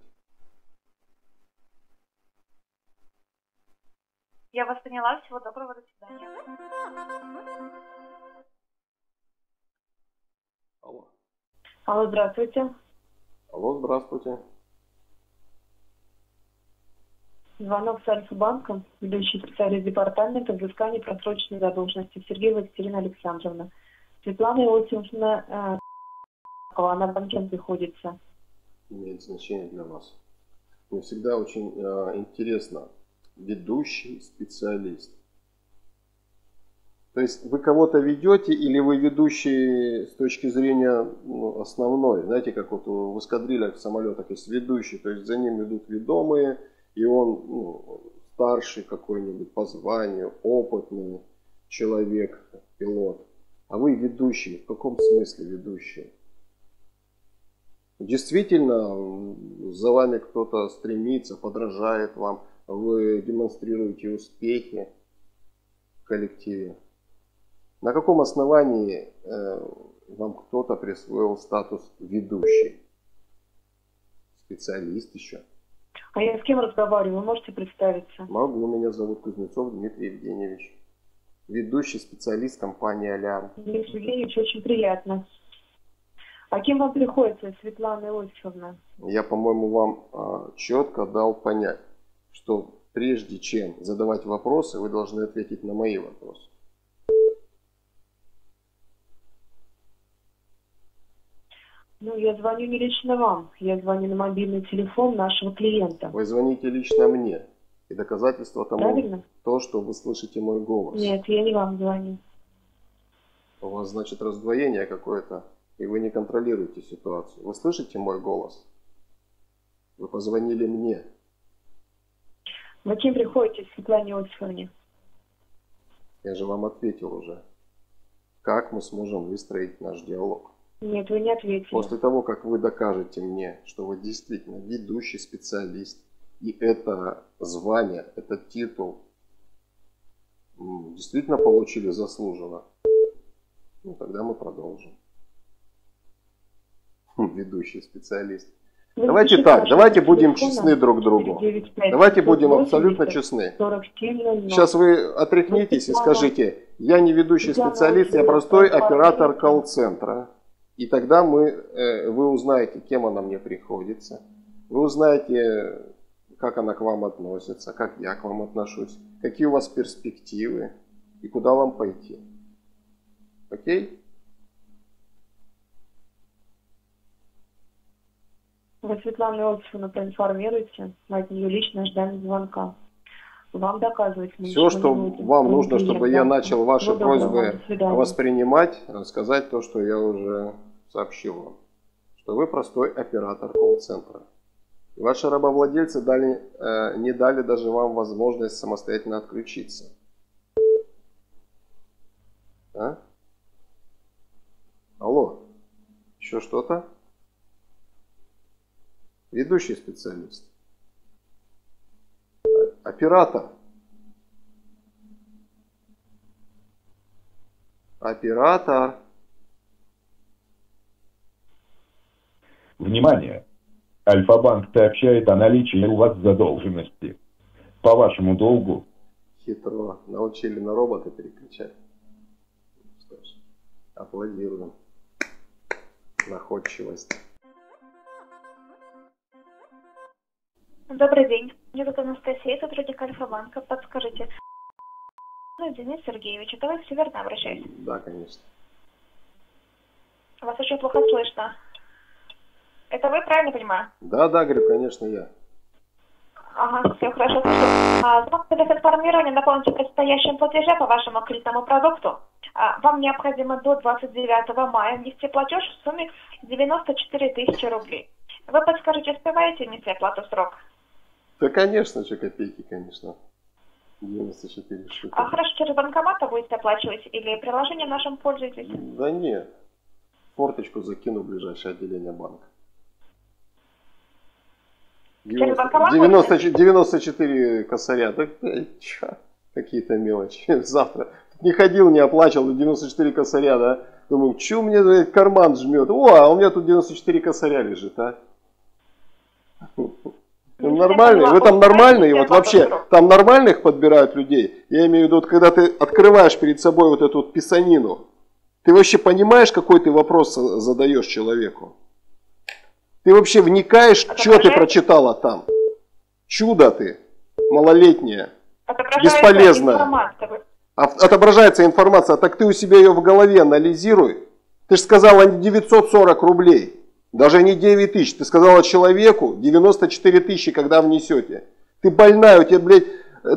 Я вас поняла. Всего доброго. До свидания. Алло. Алло, здравствуйте. Алло, здравствуйте. Звонок с Альфа-банка, ведущий специалист департамента взыскания просроченной задолженности Сергеева Екатерина Александровна. Светлана Иосифовна, э, она вам кем приходится? Имеет значение для вас. Мне всегда очень э, интересно. Ведущий специалист. То есть вы кого-то ведете или вы ведущий с точки зрения ну, основной? Знаете, как вот в эскадрильях в самолетах есть ведущий, то есть за ним идут ведомые, и он ну, старший какой-нибудь по званию, опытный человек, пилот. А вы ведущий. В каком смысле ведущий? Действительно, за вами кто-то стремится, подражает вам, вы демонстрируете успехи в коллективе. На каком основании э, вам кто-то присвоил статус ведущий? Специалист еще. А я с кем разговариваю? Вы можете представиться? Могу, меня зовут Кузнецов Дмитрий Евгеньевич. Ведущий специалист компании Алиан. Дмитрий Евгеньевич, очень приятно. А кем вам приходится, Светлана Иосифовна? Я, по-моему, вам а, четко дал понять, что прежде чем задавать вопросы, вы должны ответить на мои вопросы. Ну, я звоню не лично вам, я звоню на мобильный телефон нашего клиента. Вы звоните лично мне. И доказательство тому Правильно? то, что вы слышите мой голос. Нет, я не вам звоню. У вас, значит, раздвоение какое-то, и вы не контролируете ситуацию. Вы слышите мой голос? Вы позвонили мне. Вы кем приходите, Светлане Иосифовне? Я же вам ответил уже. Как мы сможем выстроить наш диалог? Нет, вы не ответили. После того, как вы докажете мне, что вы действительно ведущий специалист, и это звание, этот титул действительно получили заслуженно, ну тогда мы продолжим. Ведущий специалист. Давайте запишите так, давайте будем честны друг другу. 495 Давайте будем 580 абсолютно честны. 4700. Сейчас вы отряхнитесь и скажите, я не ведущий Я специалист, я простой оператор колл-центра. И тогда мы, э, вы узнаете, кем она мне приходится. Вы узнаете, как она к вам относится, как я к вам отношусь, какие у вас перспективы и куда вам пойти. Окей? Вы Светлану Иосифовну проинформируйте, мы от нее лично ждали звонка. Вам доказывать Все, что будем. вам нужно, чтобы я начал ваши доброго, просьбы воспринимать, рассказать то, что я уже сообщил вам. Что вы простой оператор колл-центра. Ваши рабовладельцы дали, э, не дали даже вам возможность самостоятельно отключиться. А? Алло, еще что-то? Ведущий специалист. Оператор. Оператор. Внимание! Альфа-банк сообщает о наличии у вас задолженности. По вашему долгу Хитро. Научили на робота переключать. Что ж, аплодируем. Находчивость. Добрый день. Меня зовут Анастасия, сотрудник Альфа-банка. Подскажите. Ну, Денис Сергеевич, это вы все верно обращаюсь? Да, конечно. Вас очень плохо слышно. Это вы, правильно понимаю? Да, да, говорю, конечно, я. Ага, все хорошо, слышу. А, Звонок для информирования дополните предстоящем платеже по вашему кредитному продукту. А, Вам необходимо до 29 мая внести платеж в сумме 94 тысячи рублей. Вы подскажите, успеваете внести оплату в срок? Да, конечно, что копейки, конечно. 94 штуки. А хорошо, через банкомат будете оплачивать или приложением нашим пользуетесь? Да нет. Форточку закину в ближайшее отделение банка. Через банкомат 90 94 косаря. Так, э, чё, какие-то мелочи. Завтра не ходил, не оплачивал, 94 косаря, да? Думаю, что мне этот карман жмет? О, а у меня тут 94 косаря лежит, а? Ну, нормальные, вы там нормальные, вот вообще, там нормальных подбирают людей. Я имею в виду, вот, когда ты открываешь перед собой вот эту вот писанину, ты вообще понимаешь, какой ты вопрос задаешь человеку? Ты вообще вникаешь, что ты прочитала там? Чудо ты, малолетняя, Отображается бесполезная. информация. А- Отображается информация, так ты у себя ее в голове анализируй. Ты же сказала не 940 рублей, даже не 9 тысяч. Ты сказала человеку 94 тысячи, когда внесете. Ты больная, у тебя, блядь,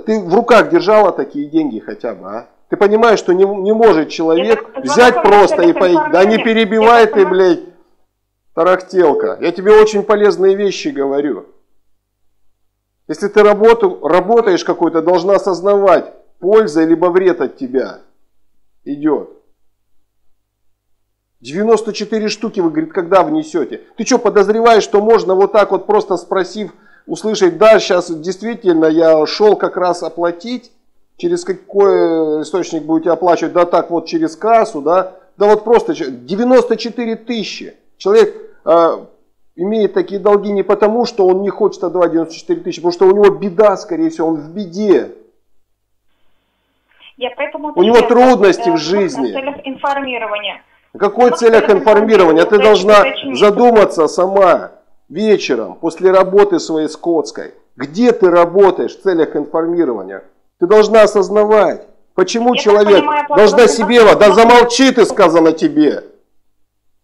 ты в руках держала такие деньги хотя бы, а? Ты понимаешь, что не, не может человек взять просто и поехать. Да не перебивай ты, блядь, тарахтелка. Я тебе очень полезные вещи говорю. Если ты работу, работаешь какой-то, должна осознавать, польза либо вред от тебя идет. 94 штуки, вы, говорит, когда внесете? Ты что, подозреваешь, что можно вот так вот просто спросив, услышать, да, сейчас действительно я шел как раз оплатить, через какой источник будете оплачивать, да так вот через кассу, да, да вот просто че- 94 тысячи. Человек а, имеет такие долги не потому, что он не хочет отдавать 94 тысячи, потому что у него беда, скорее всего, он в беде. Я поэтому У него трудности э, в жизни. В целях информирования. О какой Ну, целях информирования? Ты должна задуматься сама вечером, после работы своей скотской. Где ты работаешь в целях информирования? Ты должна осознавать, почему Я человек понимаю, должна себе... Да замолчи ты, сказано тебе.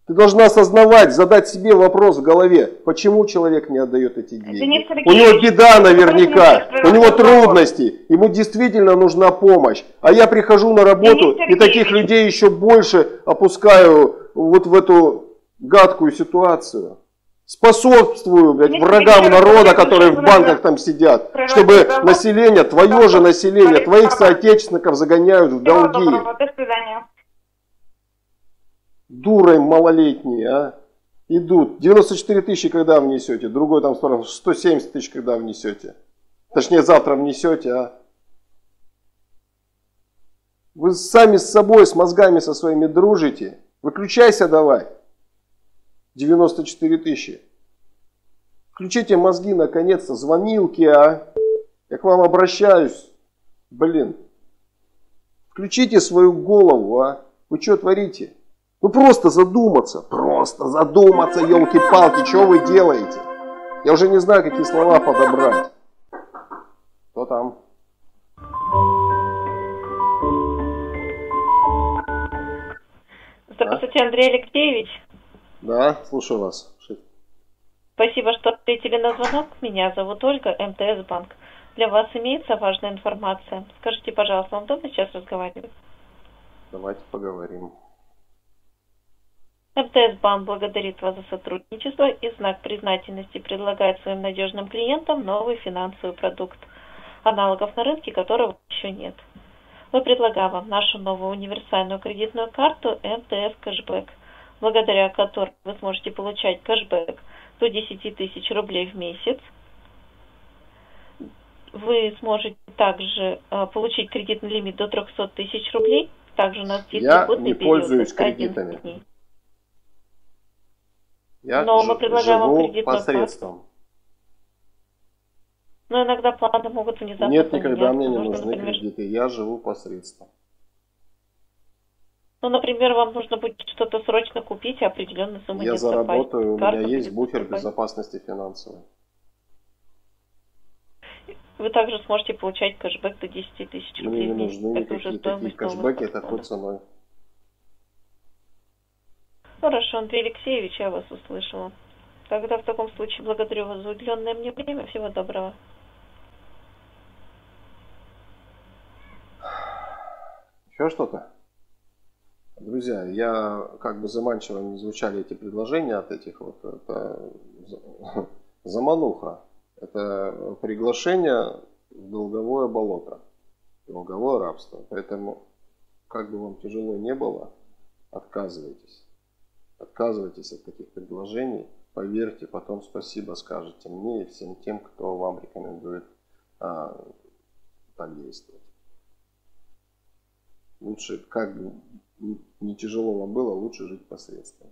Ты должна осознавать, задать себе вопрос в голове, почему человек не отдает эти деньги. Денис У Сергеевич, него беда наверняка, у него трудности, ему действительно нужна помощь. А я прихожу на работу Денис и таких людей еще больше опускаю вот в эту гадкую ситуацию. Способствую, блядь, Денис врагам народа, которые в банках там сидят, чтобы население, твое же население, твоих соотечественников загоняют в долги. до свидания. Дурой малолетние, а? Идут. 94 тысячи когда внесете? Другой там спрашивает, 170 тысяч когда внесете? Точнее, завтра внесете, а? Вы сами с собой, с мозгами со своими дружите. Выключайся давай. 94 тысячи. Включите мозги, наконец-то, звонилки, а. Я к вам обращаюсь. Блин. Включите свою голову, а. Вы что творите? Ну просто задуматься, просто задуматься, елки-палки, что вы делаете? Я уже не знаю, какие слова подобрать. Кто там? Здравствуйте, Андрей Алексеевич. Да, слушаю вас. Спасибо, что ответили на звонок. Меня зовут Ольга, МТС Банк. Для вас имеется важная информация. Скажите, пожалуйста, вам удобно сейчас разговаривать? Давайте поговорим. МТС Банк благодарит вас за сотрудничество и в знак признательности предлагает своим надежным клиентам новый финансовый продукт, аналогов на рынке которого еще нет. Мы предлагаем вам нашу новую универсальную кредитную карту МТС Кэшбэк, благодаря которой вы сможете получать кэшбэк до 10 тысяч рублей в месяц. Вы сможете также э, получить кредитный лимит до 300 тысяч рублей. Также у нас есть Я не пользуюсь до 11 кредитами. дней. Я Но ж- мы предлагаем вам живу кредитную посредством. Но иногда планы могут внезапно Нет, никогда мне не Нужно, нужны например, кредиты. Я живу посредством. Ну, например, вам нужно будет что-то срочно купить, а определенную сумму Я не заработаю, у Карта меня есть буфер поступать. безопасности финансовой. Вы также сможете получать кэшбэк до 10 тысяч Мне рублей не в месяц. нужны никакие такие кэшбэки платформ. такой ценой. Хорошо, Андрей Алексеевич, я вас услышала. Тогда в таком случае благодарю вас за уделенное мне время. Всего доброго. Еще что-то? Друзья, я как бы заманчиво не звучали эти предложения от этих вот, это за- замануха. Это приглашение в долговое болото, долговое рабство. Поэтому, как бы вам тяжело не было, отказывайтесь. Отказывайтесь от таких предложений. Поверьте, потом спасибо скажете мне и всем тем, кто вам рекомендует а, так действовать. Лучше, как бы не тяжело вам было, лучше жить посредством.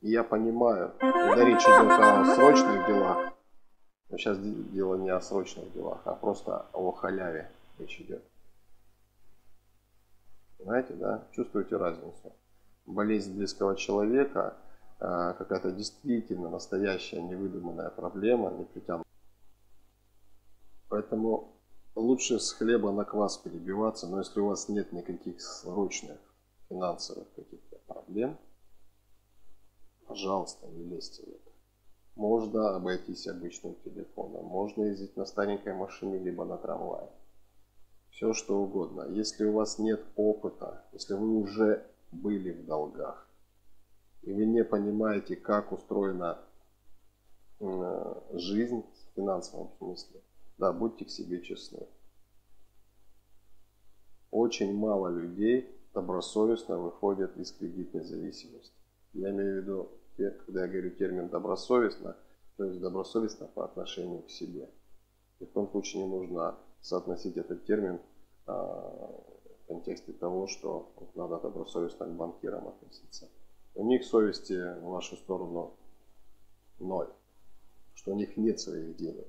И я понимаю, когда речь идет о срочных делах, но сейчас де- дело не о срочных делах, а просто о халяве речь идет. Понимаете, да? Чувствуете разницу? Болезнь близкого человека, а, какая-то действительно настоящая невыдуманная проблема, не притянутая. Поэтому лучше с хлеба на квас перебиваться, но если у вас нет никаких срочных финансовых каких-то проблем, пожалуйста, не лезьте в это. Можно обойтись обычным телефоном, можно ездить на старенькой машине, либо на трамвае. Все что угодно. Если у вас нет опыта, если вы уже были в долгах, и вы не понимаете, как устроена э, жизнь в финансовом смысле, да, будьте к себе честны. Очень мало людей добросовестно выходят из кредитной зависимости. Я имею в виду, когда я говорю термин добросовестно, то есть добросовестно по отношению к себе. Ни в коем случае не нужно соотносить этот термин а, в контексте того, что вот надо добросовестно к банкирам относиться. У них совести в вашу сторону ноль, что у них нет своих денег.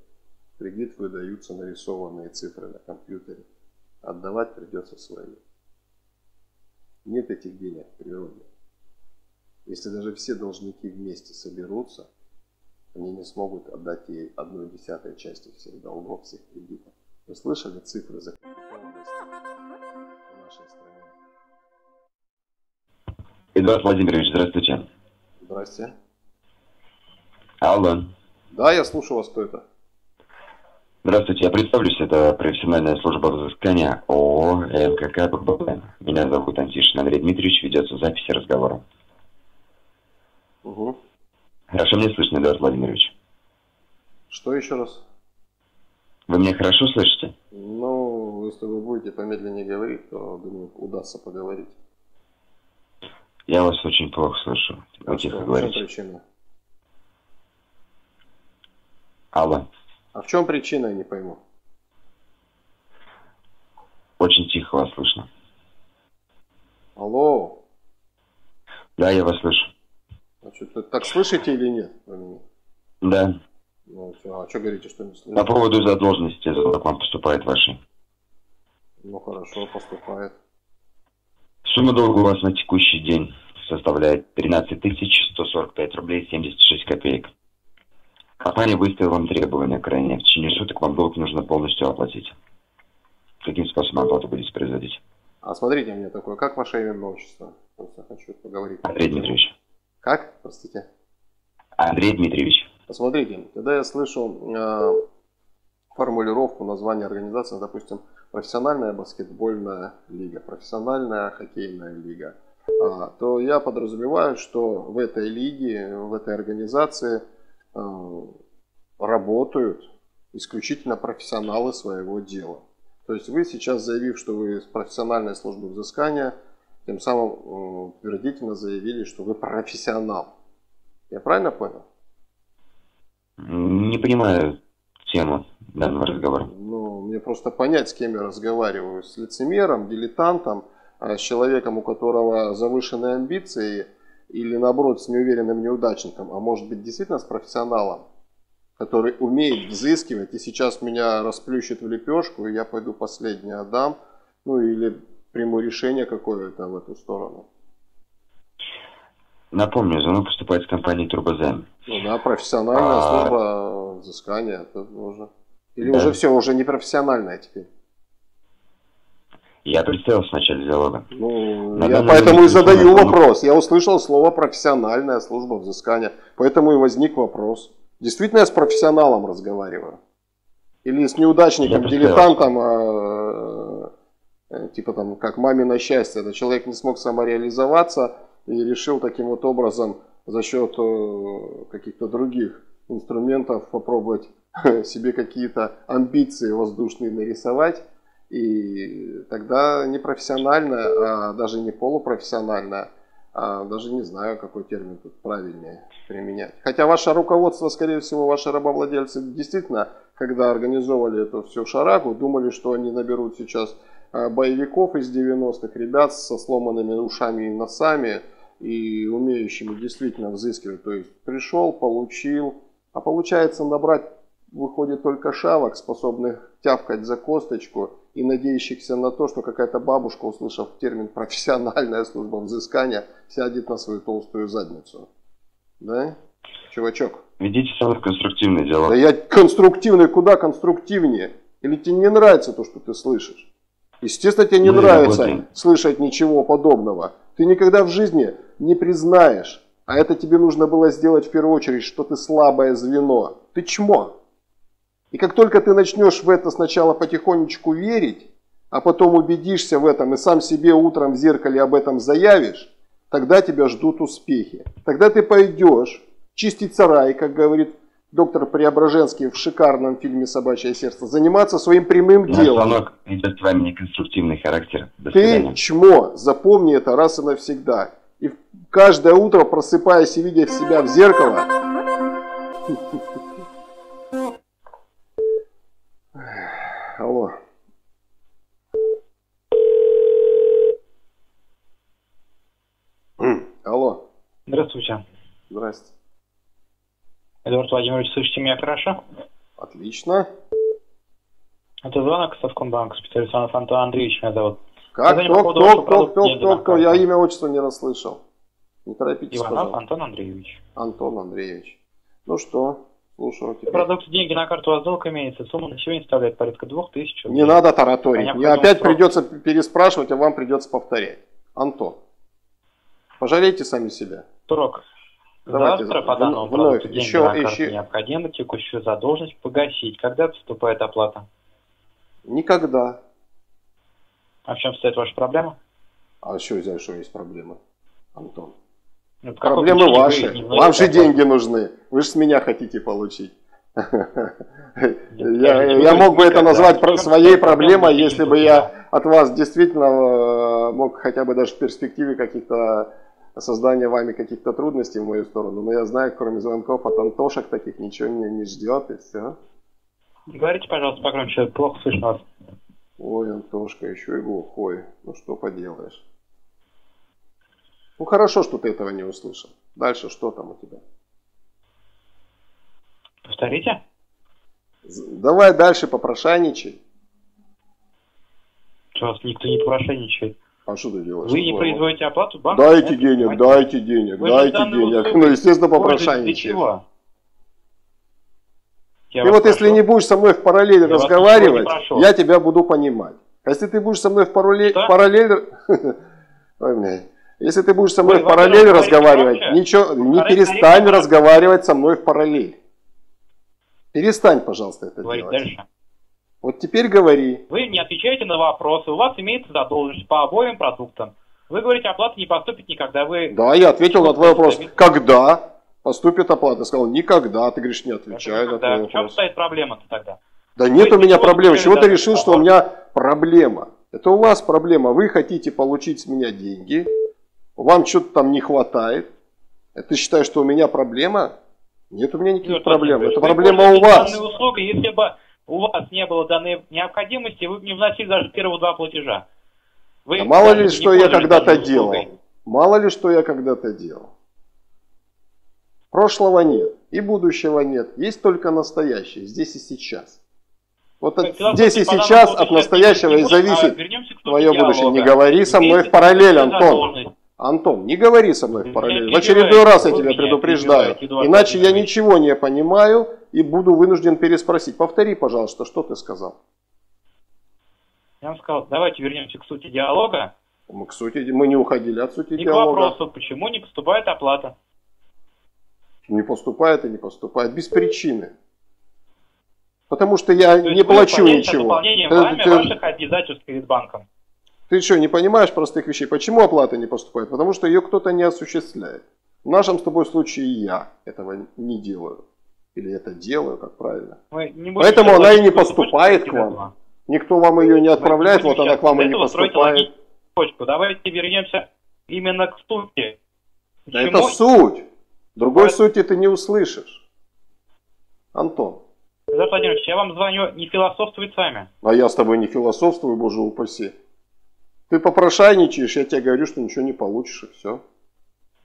Кредит выдаются нарисованные цифры на компьютере. Отдавать придется свои. Нет этих денег в природе. Если даже все должники вместе соберутся, они не смогут отдать ей одной десятой части всех долгов, всех кредитов. Вы слышали цифры закредитованности в нашей стране? Эдуард Владимирович, здравствуйте. Здрасте. Алло. Да, я слушаю вас, кто это? Здравствуйте, я представлюсь, это профессиональная служба взыскания ООО МКК ПББ. Меня зовут Антишин Андрей Дмитриевич, ведется запись разговора. Угу. Хорошо мне слышно, Эдуард Владимирович? Что еще раз? Вы меня хорошо слышите? Ну, если вы будете помедленнее говорить, то, думаю, удастся поговорить. Я вас очень плохо слышу. Вы А тихо что, в чем говорите. причина? Алло. А в чем причина, я не пойму. Очень тихо вас слышно. Алло, Да, я вас слышу. а что, так слышите или нет? Да. Ну, а что говорите, что не По слышно? поводу задолженности звонок вам поступает вашей. Ну хорошо, поступает. Сумма долга у вас на текущий день составляет 13 145 рублей 76 копеек. Компания выставила вам требования крайне. В течение суток вам долг нужно полностью оплатить. Каким способом оплату будете производить? А смотрите мне такое, как ваше имя, отчество? Просто хочу поговорить. Андрей Дмитриевич. Как? Простите. Андрей Дмитриевич. Посмотрите, когда я слышу э, формулировку названия организации, допустим, профессиональная баскетбольная лига, профессиональная хоккейная лига, а, то я подразумеваю, что в этой лиге, в этой организации э, работают исключительно профессионалы своего дела. То есть вы сейчас, заявив, что вы из профессиональной службы взыскания, тем самым э, утвердительно заявили, что вы профессионал. Я правильно понял? Не понимаю тему данного разговора. Ну, мне просто понять, с кем я разговариваю. С лицемером, дилетантом, а с человеком, у которого завышенные амбиции, или наоборот, с неуверенным неудачником, а может быть действительно с профессионалом, который умеет взыскивать, и сейчас меня расплющит в лепешку, и я пойду последнее отдам, ну или приму решение какое-то в эту сторону. Напомню, звонок поступает с компании Турбозайм. Ну да, профессиональная А. служба взыскания, это уже. Или Да. уже все, уже не профессиональная теперь. Я представился в начале диалога. Ну, На я поэтому и задаю вопрос. Я услышал слово профессиональная служба взыскания, поэтому и возник вопрос. Действительно я с профессионалом разговариваю? Или с неудачником, Я дилетантом, а, э, типа там, как мамино счастье. Это человек не смог самореализоваться и решил таким вот образом за счет э, каких-то других инструментов попробовать себе какие-то амбиции воздушные нарисовать. И тогда не профессионально, а даже не полупрофессионально, а даже не знаю, какой термин тут правильнее применять. Хотя ваше руководство, скорее всего, ваши рабовладельцы действительно, когда организовывали эту всю шарагу, думали, что они наберут сейчас а, боевиков из 90-х, ребят со сломанными ушами и носами и умеющими действительно взыскивать. То есть пришел, получил, а получается набрать выходит только шавок, способных тявкать за косточку и надеющихся на то, что какая-то бабушка, услышав термин профессиональная служба взыскания, сядет на свою толстую задницу. Да? Чувачок. Ведите со мной конструктивный диалог. Да я конструктивный, куда конструктивнее? Или тебе не нравится то, что ты слышишь? Естественно, тебе не Мы нравится работаем. слышать ничего подобного. Ты никогда в жизни не признаешь, а это тебе нужно было сделать в первую очередь, что ты слабое звено. Ты чмо. И как только ты начнешь в это сначала потихонечку верить, а потом убедишься в этом и сам себе утром в зеркале об этом заявишь, тогда тебя ждут успехи. Тогда ты пойдешь чистить сарай, как говорит доктор Преображенский в шикарном фильме «Собачье сердце», заниматься своим прямым Наш делом. звонок идет с вами неконструктивный характер. До Ты свидания. чмо, запомни это раз и навсегда. И каждое утро, просыпаясь и видя себя в зеркало, Алло. Алло. Здравствуйте. Здрасте. Эдуард Владимирович, слышите меня хорошо? Отлично. Это звонок Совкомбанка, специалист Антон Андреевич меня зовут. Как? Кто, кто, кто, кто, «Деньги кто, кто? карту». Я имя, отчество не расслышал. Не торопитесь, Иванов пожалуйста. Антон Андреевич. Антон Андреевич. Ну что, слушаю тебя. Продукт «Деньги на карту» у вас долг имеется. Сумма на сегодня составляет порядка двух тысяч. Не надо тараторить. Мне опять сроку. придется переспрашивать, а вам придется повторять. Антон, пожалейте сами себя. Срок. Давайте, Завтра по данному вновь, продукту «Деньги еще- на карту» еще- необходимо текущую задолженность погасить. Когда поступает оплата? Никогда. А в чем состоит ваша проблема? А что взять, что есть проблемы? Антон. Ну, по какой Проблемы ваши. Вам же деньги нужны. Вы же с меня хотите получить. Я, я мог бы это назвать своей проблемой, если бы я от вас действительно э, мог хотя бы даже в перспективе каких-то создания вами каких-то трудностей в мою сторону. Но я знаю, кроме звонков от Антошек таких ничего меня не ждет и все. Говорите, пожалуйста, погромче, плохо слышно вас. Ой, Антошка, еще и глухой. Ну что поделаешь. Ну хорошо, что ты этого не услышал. Дальше что там у тебя? Повторите? Давай дальше попрошайничай. Вас никто не попрошайничает? А что ты делаешь? Вы не по-твоему? производите оплату банка? Дайте денег, дайте денег, Вы дайте денег. Ну, естественно, попрошайничаешь. чего? Я Ты вот если прошу. не будешь со мной в параллель Я разговаривать, я тебя буду понимать. А Если ты будешь со мной в параллель... Что? параллель... Ой, бля. Если ты будешь со мной Вы, в параллель разговаривать, громче. ничего, не перестань говорите разговаривать со мной в параллель. Перестань, пожалуйста, это Говорить делать. дальше. Вот теперь говори. Вы не отвечаете на вопросы, у вас имеется задолженность по обоим продуктам. Вы говорите, оплата не поступит никогда. Вы Да, я ответил на твой вопрос. Когда поступит оплата? Я сказал, никогда. Ты говоришь, не отвечаю на Да, твой в чем вопрос. стоит проблема-то тогда? Да нет у меня проблемы. Чего ты решил, что у меня проблема? Это у вас проблема. Вы хотите получить с меня деньги. Вам что-то там не хватает. Ты считаешь, что у меня проблема? Нет у меня никаких Юрий проблем. Это проблема у вас. услугой, если бы у вас не было данной необходимости, вы бы не вносили даже первые два платежа. Вы А мало ли, что я когда-то делал. Мало ли, что я когда-то делал. Прошлого нет и будущего нет. Есть только настоящее, здесь и сейчас. Вот от- здесь и сейчас от настоящего и а зависит твое будущее. Не говори со мной в параллель, Антон. Антон, не говори со мной в меня В очередной раз я тебя предупреждаю. Иначе я ничего не понимаю и буду вынужден переспросить. Повтори, пожалуйста, что ты сказал. Я вам сказал, давайте вернемся к сути диалога Мы, к сути, мы не уходили от сути и к диалога. вопросу, почему не поступает оплата. Не поступает и не поступает. Без причины. Потому что я То не плачу ничего. Ты, вами ты- ваших обязательств перед банком. Ты что, не понимаешь простых вещей? Почему оплата не поступает? Потому что ее кто-то не осуществляет. В нашем с тобой случае я этого не делаю. Или это делаю, как правильно. Поэтому она и не поступает к вам. этого. Никто вам ее не отправляет, вот она к вам и не поступает. Давайте вернемся именно к сути. Да Почему- это суть. Другой сути ты не услышишь. Антон, Владимирович, я вам звоню не философствовать сами. а я с тобой не философствую, боже упаси. Ты попрошайничаешь, я тебе говорю, что ничего не получишь, и все.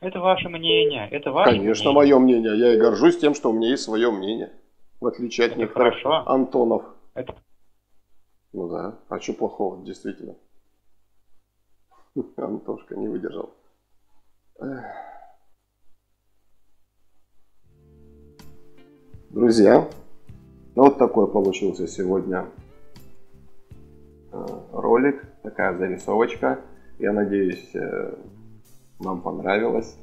Это ваше мнение. Это ваше Конечно, мнение. мое мнение. Я и горжусь тем, что у меня есть свое мнение. В отличие от Это некоторых хорошо. Антонов. Это- Ну да, а что плохого, действительно. Антошка не выдержал. Друзья, ну вот такой получился сегодня э, ролик, такая зарисовочка. Я надеюсь, э, вам понравилось.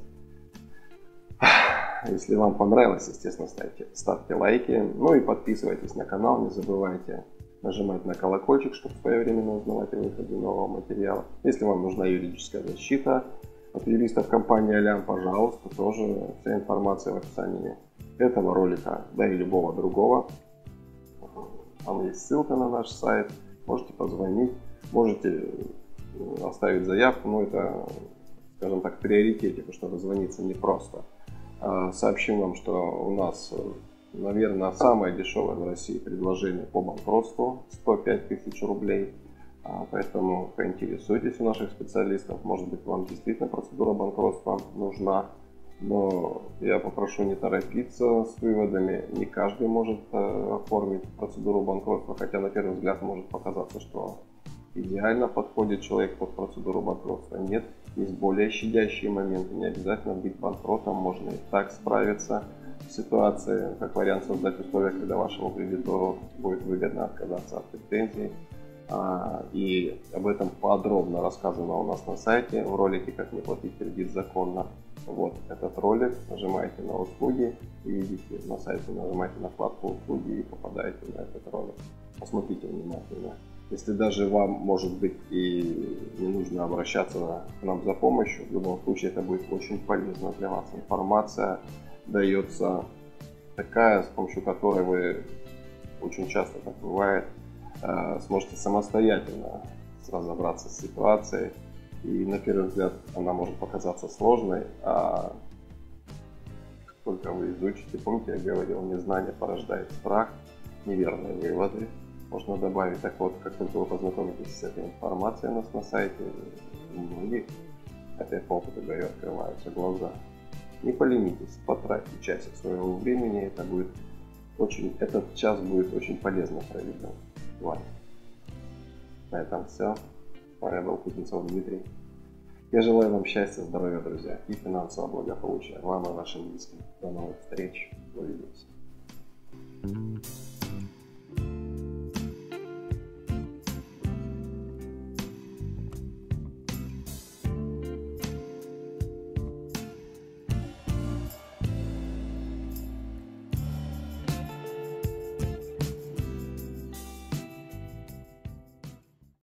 Если вам понравилось, естественно, ставьте, ставьте лайки. Ну и подписывайтесь на канал. Не забывайте нажимать на колокольчик, чтобы своевременно узнавать о выходе нового материала. Если вам нужна юридическая защита от юристов компании Алям, пожалуйста, тоже вся информация в описании этого ролика, да и любого другого. Там есть ссылка на наш сайт. Можете позвонить, можете э, оставить заявку, но это, скажем так, в приоритете, потому что дозвониться непросто. А, Сообщим вам, что у нас, э, наверное, самое дешевое в России предложение по банкротству 105 тысяч рублей. А, Поэтому поинтересуйтесь у наших специалистов. Может быть, вам действительно процедура банкротства нужна. Но я попрошу не торопиться с выводами. Не каждый может э, оформить процедуру банкротства, хотя на первый взгляд может показаться, что идеально подходит человек под процедуру банкротства. Нет, есть более щадящие моменты. Не обязательно быть банкротом, можно и так справиться в ситуации. Как вариант создать условия, когда вашему кредитору будет выгодно отказаться от претензий. А, И об этом подробно рассказано у нас на сайте в ролике «Как не платить кредит законно». Вот этот ролик, нажимаете на услуги и видите на сайте, нажимаете на вкладку услуги и попадаете на этот ролик. Посмотрите внимательно. Если даже вам, может быть, и не нужно обращаться к нам за помощью, в любом случае это будет очень полезно для вас. Информация дается такая, с помощью которой вы очень часто так бывает, э, сможете самостоятельно разобраться с ситуацией. И на первый взгляд она может показаться сложной, а только вы изучите, помните, я говорил, незнание порождает страх, неверные выводы можно добавить. Так вот, как только вы познакомитесь с этой информацией у нас на сайте, у многих, опять по опыту говорю, открываются глаза. Не поленитесь, потратьте часик своего времени, это будет очень, этот час будет очень полезно проведен вами. На этом все. С вами был Кузнецов Дмитрий. Я желаю вам счастья, здоровья, друзья, и финансового благополучия вам и вашим близким. До новых встреч. Увидимся.